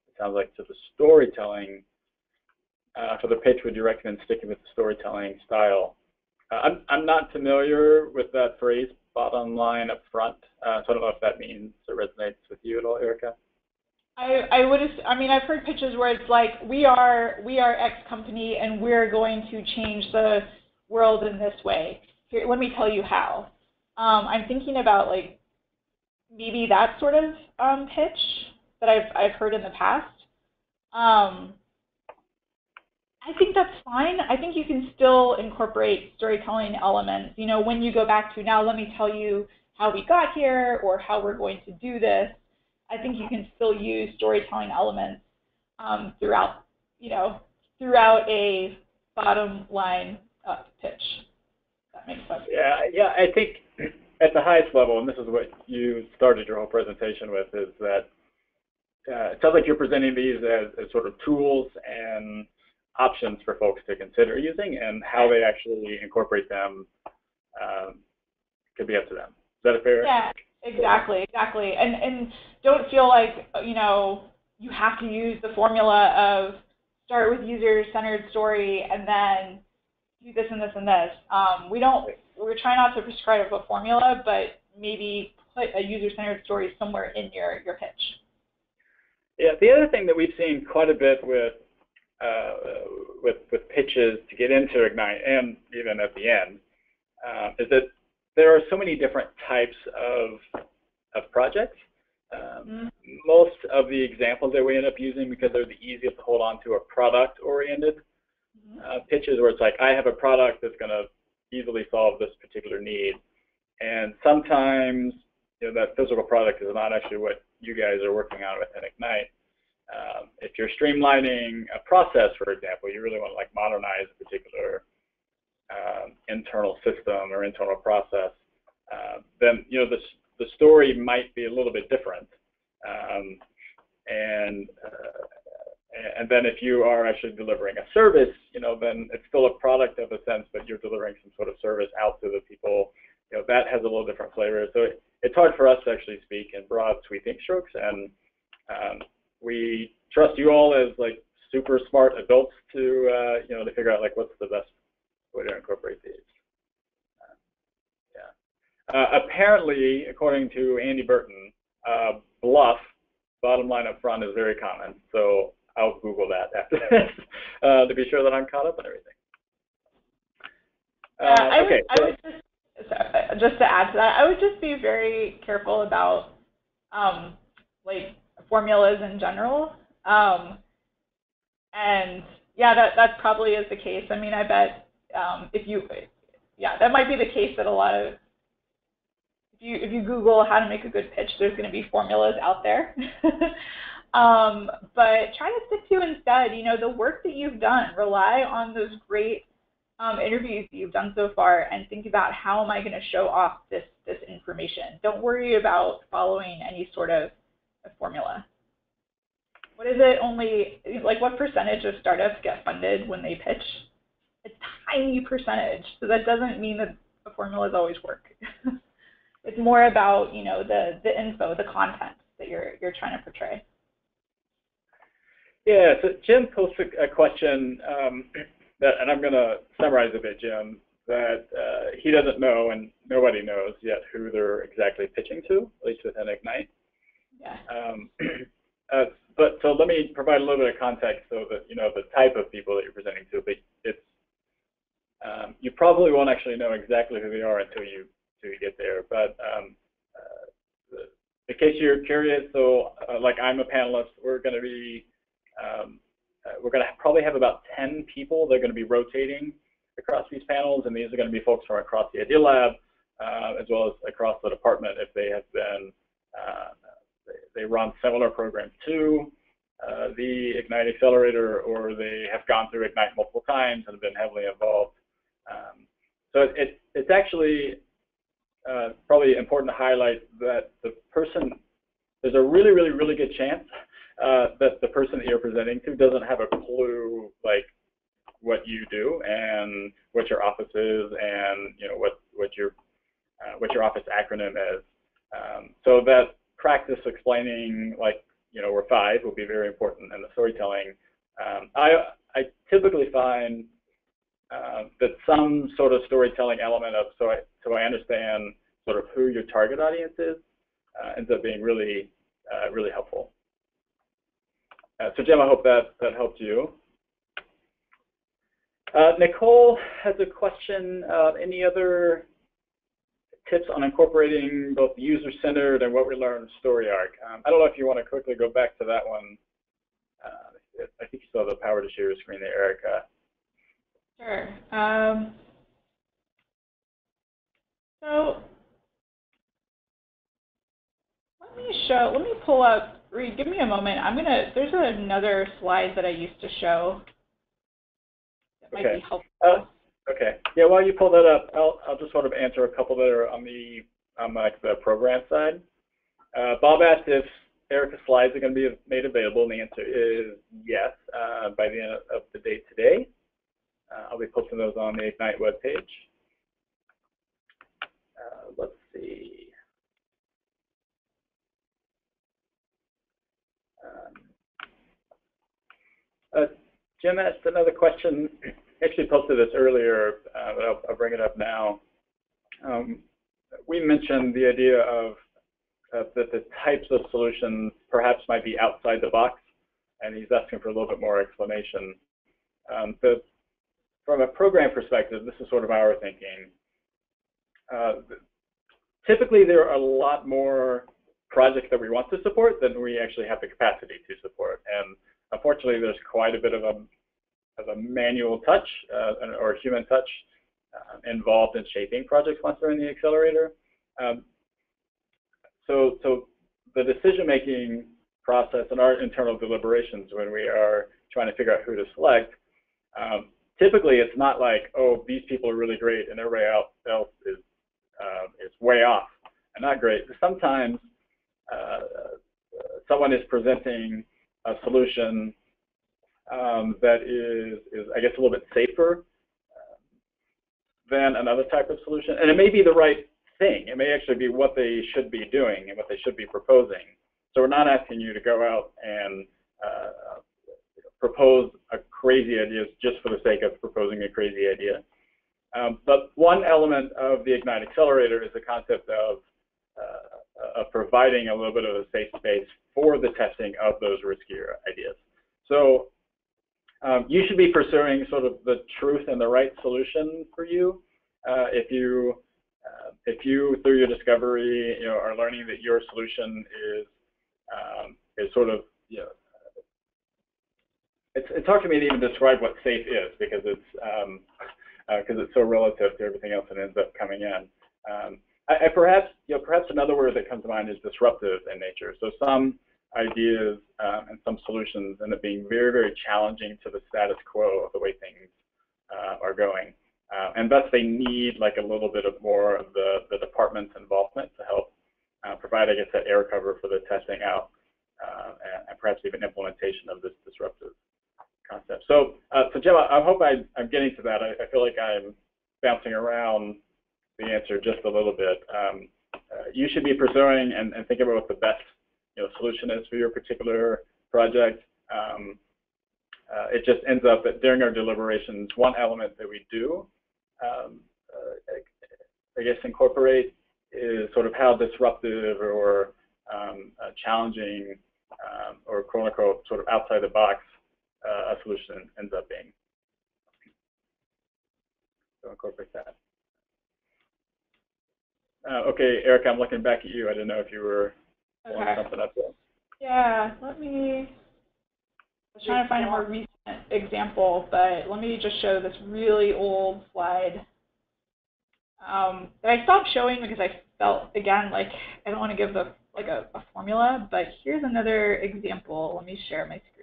It sounds like to the storytelling. Uh, for the pitch, would you recommend sticking with the storytelling style? Uh, I'm I'm not familiar with that phrase, bottom line up front. Uh, so I don't know if that means it resonates with you at all, Erica. I, I would I mean I've heard pitches where it's like we are we are X company and we're going to change the world in this way. Here, let me tell you how. Um, I'm thinking about like maybe that sort of um, pitch that I've I've heard in the past. Um, I think that's fine. I think you can still incorporate storytelling elements. You know, when you go back to now, let me tell you how we got here or how we're going to do this. I think you can still use storytelling elements um, throughout, you know, throughout a bottom line up pitch. That makes sense. Yeah, yeah. I think at the highest level, and this is what you started your whole presentation with, is that uh, it sounds like you're presenting these as, as sort of tools and options for folks to consider using, and how they actually incorporate them um, could be up to them. Is that a fair? Yeah, exactly, exactly. And and don't feel like you know you have to use the formula of start with user-centered story and then do this and this and this. Um, we don't. We're trying not to prescribe a formula, but maybe put a user-centered story somewhere in your your pitch. Yeah, the other thing that we've seen quite a bit with uh, with with pitches to get into Ignite and even at the end uh, is that there are so many different types of of projects. Um, Most of the examples that we end up using because they're the easiest to hold on to are product-oriented uh, pitches where it's like I have a product that's going to easily solve this particular need, and sometimes you know that physical product is not actually what you guys are working on within Ignite. Um, if you're streamlining a process, for example, you really want to like modernize a particular um, internal system or internal process, uh, then you know the the story might be a little bit different. Um, and uh, and then if you are actually delivering a service, you know, then it's still a product of a sense, but you're delivering some sort of service out to the people. You know, that has a little different flavor. So it, it's hard for us to actually speak in broad sweeping strokes, and um, we trust you all as like super smart adults to uh, you know to figure out like what's the best way to incorporate these. Uh, yeah. Uh, apparently, according to Andy Burton, uh, BLUF bottom line up front is very common. So I'll Google that after this [LAUGHS] uh, to be sure that I'm caught up on everything. Yeah, Uh, I would, okay, I would just, so- just to add to that, I would just be very careful about, um, like formulas in general. Um, and yeah, that, that probably is the case. I mean, I bet, um, if you, yeah, that might be the case that a lot of, if you, if you Google how to make a good pitch, there's going to be formulas out there. [LAUGHS] um, but try to stick to instead, you know, the work that you've done. Rely on those great um, interviews you've done so far and think about how am I going to show off this this information. Don't worry about following any sort of a formula. What is it? Only like what percentage of startups get funded when they pitch? A tiny percentage. So that doesn't mean that the formulas always work. [LAUGHS] it's more about you know the the info, the content that you're you're trying to portray. Yeah, so Jim posted a question, um, that, and I'm going to summarize a bit, Jim, that uh, he doesn't know, and nobody knows yet who they're exactly pitching to, at least within Ignite. Yeah. Um, [CLEARS THROAT] uh, but so let me provide a little bit of context so that you know the type of people that you're presenting to. But it's um, you probably won't actually know exactly who they are until you until you get there. But um, uh, in case you're curious, so uh, like I'm a panelist, we're going to be um, uh, we're going to probably have about 10 people. that are going to be rotating across these panels, and these are going to be folks from across the Idea Lab, uh, as well as across the department if they have been, uh, they, they, run similar programs to uh, the Ignite Accelerator, or they have gone through Ignite multiple times and have been heavily involved. Um, so it, it, it's actually uh, probably important to highlight that the person, there's a really, really, really good chance uh, that the person that you're presenting to doesn't have a clue, like, what you do and what your office is and you know what what your uh, what your office acronym is. Um, so that practice explaining like you know we're five will be very important in the storytelling. Um, I I typically find uh, that some sort of storytelling element of so I so I understand sort of who your target audience is uh, ends up being really uh, really helpful. Uh, so Jim, I hope that that helped you. Uh, Nicole has a question. Uh, any other tips on incorporating both user-centered and what we learned story arc? Um, I don't know if you want to quickly go back to that one. Uh, I think you still have the power to share your screen there, Erica. Sure. Um, so let me show, let me pull up, Read, give me a moment. I'm gonna, there's another slide that I used to show That might okay. be helpful. Uh, okay. Yeah, while you pull that up, I'll, I'll just sort of answer a couple that are on the on like the program side. Uh, Bob asked if Erica's slides are going to be made available, and the answer is yes uh, by the end of the day today. Uh, I'll be posting those on the Ignite webpage. Uh, let's see. Um, uh, Jim asked another question. Actually posted this earlier, uh, but I'll, I'll, bring it up now. Um, we mentioned the idea of uh, that the types of solutions perhaps might be outside the box, and he's asking for a little bit more explanation. Um, but from a program perspective, this is sort of our thinking. Uh, typically, there are a lot more projects that we want to support than we actually have the capacity to support. And Unfortunately, there's quite a bit of a, of a manual touch uh, or human touch uh, involved in shaping projects once they're in the accelerator. Um, so, so the decision-making process and our internal deliberations when we are trying to figure out who to select, um, typically it's not like, oh, these people are really great and everybody else is, uh, is way off and not great. Sometimes uh, someone is presenting a solution um, that is, is, I guess, a little bit safer uh, than another type of solution. And it may be the right thing. It may actually be what they should be doing and what they should be proposing. So we're not asking you to go out and uh, propose a crazy idea just for the sake of proposing a crazy idea. Um, but one element of the Ignite Accelerator is the concept of, uh, of providing a little bit of a safe space for the testing of those riskier ideas. So um, you should be pursuing sort of the truth and the right solution for you. Uh, if you uh, if you through your discovery you know are learning that your solution is um, is sort of you know it's it's hard for me to even describe what safe is because it's because um, uh, it's so relative to everything else that ends up coming in. Um, I, I perhaps you know perhaps another word that comes to mind is disruptive in nature. So some ideas um, and some solutions end up being very, very challenging to the status quo of the way things uh, are going. Uh, and thus they need like a little bit of more of the, the department's involvement to help uh, provide, I guess, that air cover for the testing out uh, and, and, perhaps even implementation of this disruptive concept. So, uh, so Jim, I, I hope I, am getting to that. I, I, feel like I'm bouncing around the answer just a little bit. Um, uh, you should be pursuing and, and thinking about what the best you know, solution is for your particular project. Um, uh, it just ends up that during our deliberations, one element that we do um, uh, I guess, incorporate is sort of how disruptive or um, uh, challenging um, or quote unquote sort of outside the box uh, a solution ends up being. So incorporate that. Uh, okay, Eric, I'm looking back at you. I didn't know if you were pulling Okay. something up there. Yeah, let me, I was trying to find a more recent example, but let me just show this really old slide. Um, that I stopped showing because I felt, again, like I don't want to give the, like a, a formula, but here's another example. Let me share my screen.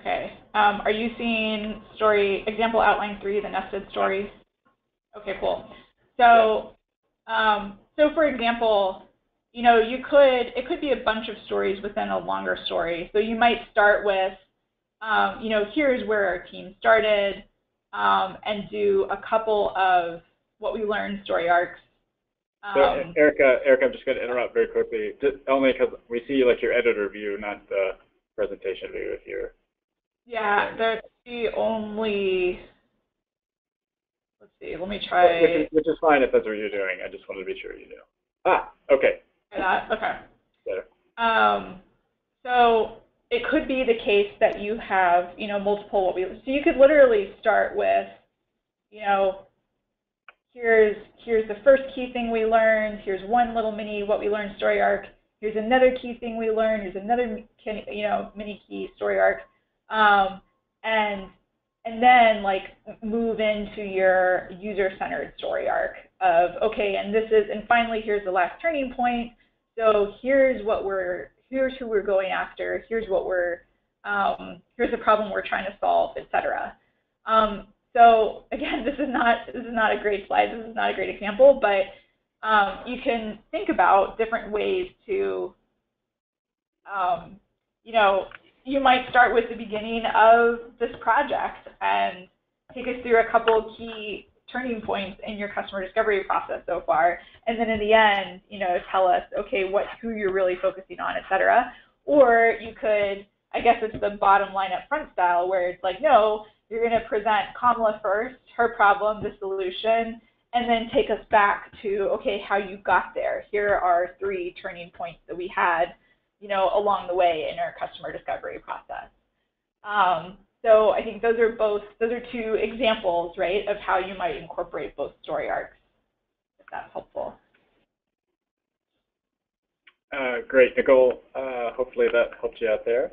Okay, um, are you seeing story, example outline three, the nested story? Okay, cool. So, um, so for example, you know, you could, it could be a bunch of stories within a longer story. So you might start with, um, you know, here's where our team started, um, and do a couple of what we learned story arcs. So, Um, Erica, I'm just going to interrupt very quickly, just only because we see like your editor view, not the presentation view. If you're yeah, that's the only, let's see, let me which try. is, which is fine if that's what you're doing. I just wanted to be sure you knew. Ah, okay, that, okay. better. Um, so it could be the case that you have, you know, multiple what we, so you could literally start with, you know, here's, here's the first key thing we learned, here's one little mini what we learned story arc, here's another key thing we learned, here's another, you know, mini key story arc, um, and, and then like move into your user-centered story arc of, okay, and this is, and finally here's the last turning point, so here's what we're, here's who we're going after, here's what we're, um, here's the problem we're trying to solve, etc. Um, so again, [LAUGHS] this is not, this is not a great slide, this is not a great example, but um, you can think about different ways to, um, you know, you might start with the beginning of this project and take us through a couple key turning points in your customer discovery process so far, and then in the end, you know, tell us, okay, what, who you're really focusing on, et cetera. Or you could, I guess it's the bottom line up front style, where it's like, no, you're going to present Kamala first, her problem, the solution, and then take us back to, okay, how you got there. Here are three turning points that we had, you know, along the way in our customer discovery process. Um, so I think those are both, those are two examples, right, of how you might incorporate both story arcs, if that's helpful. Uh, great, Nicole. Uh, hopefully that helped you out there.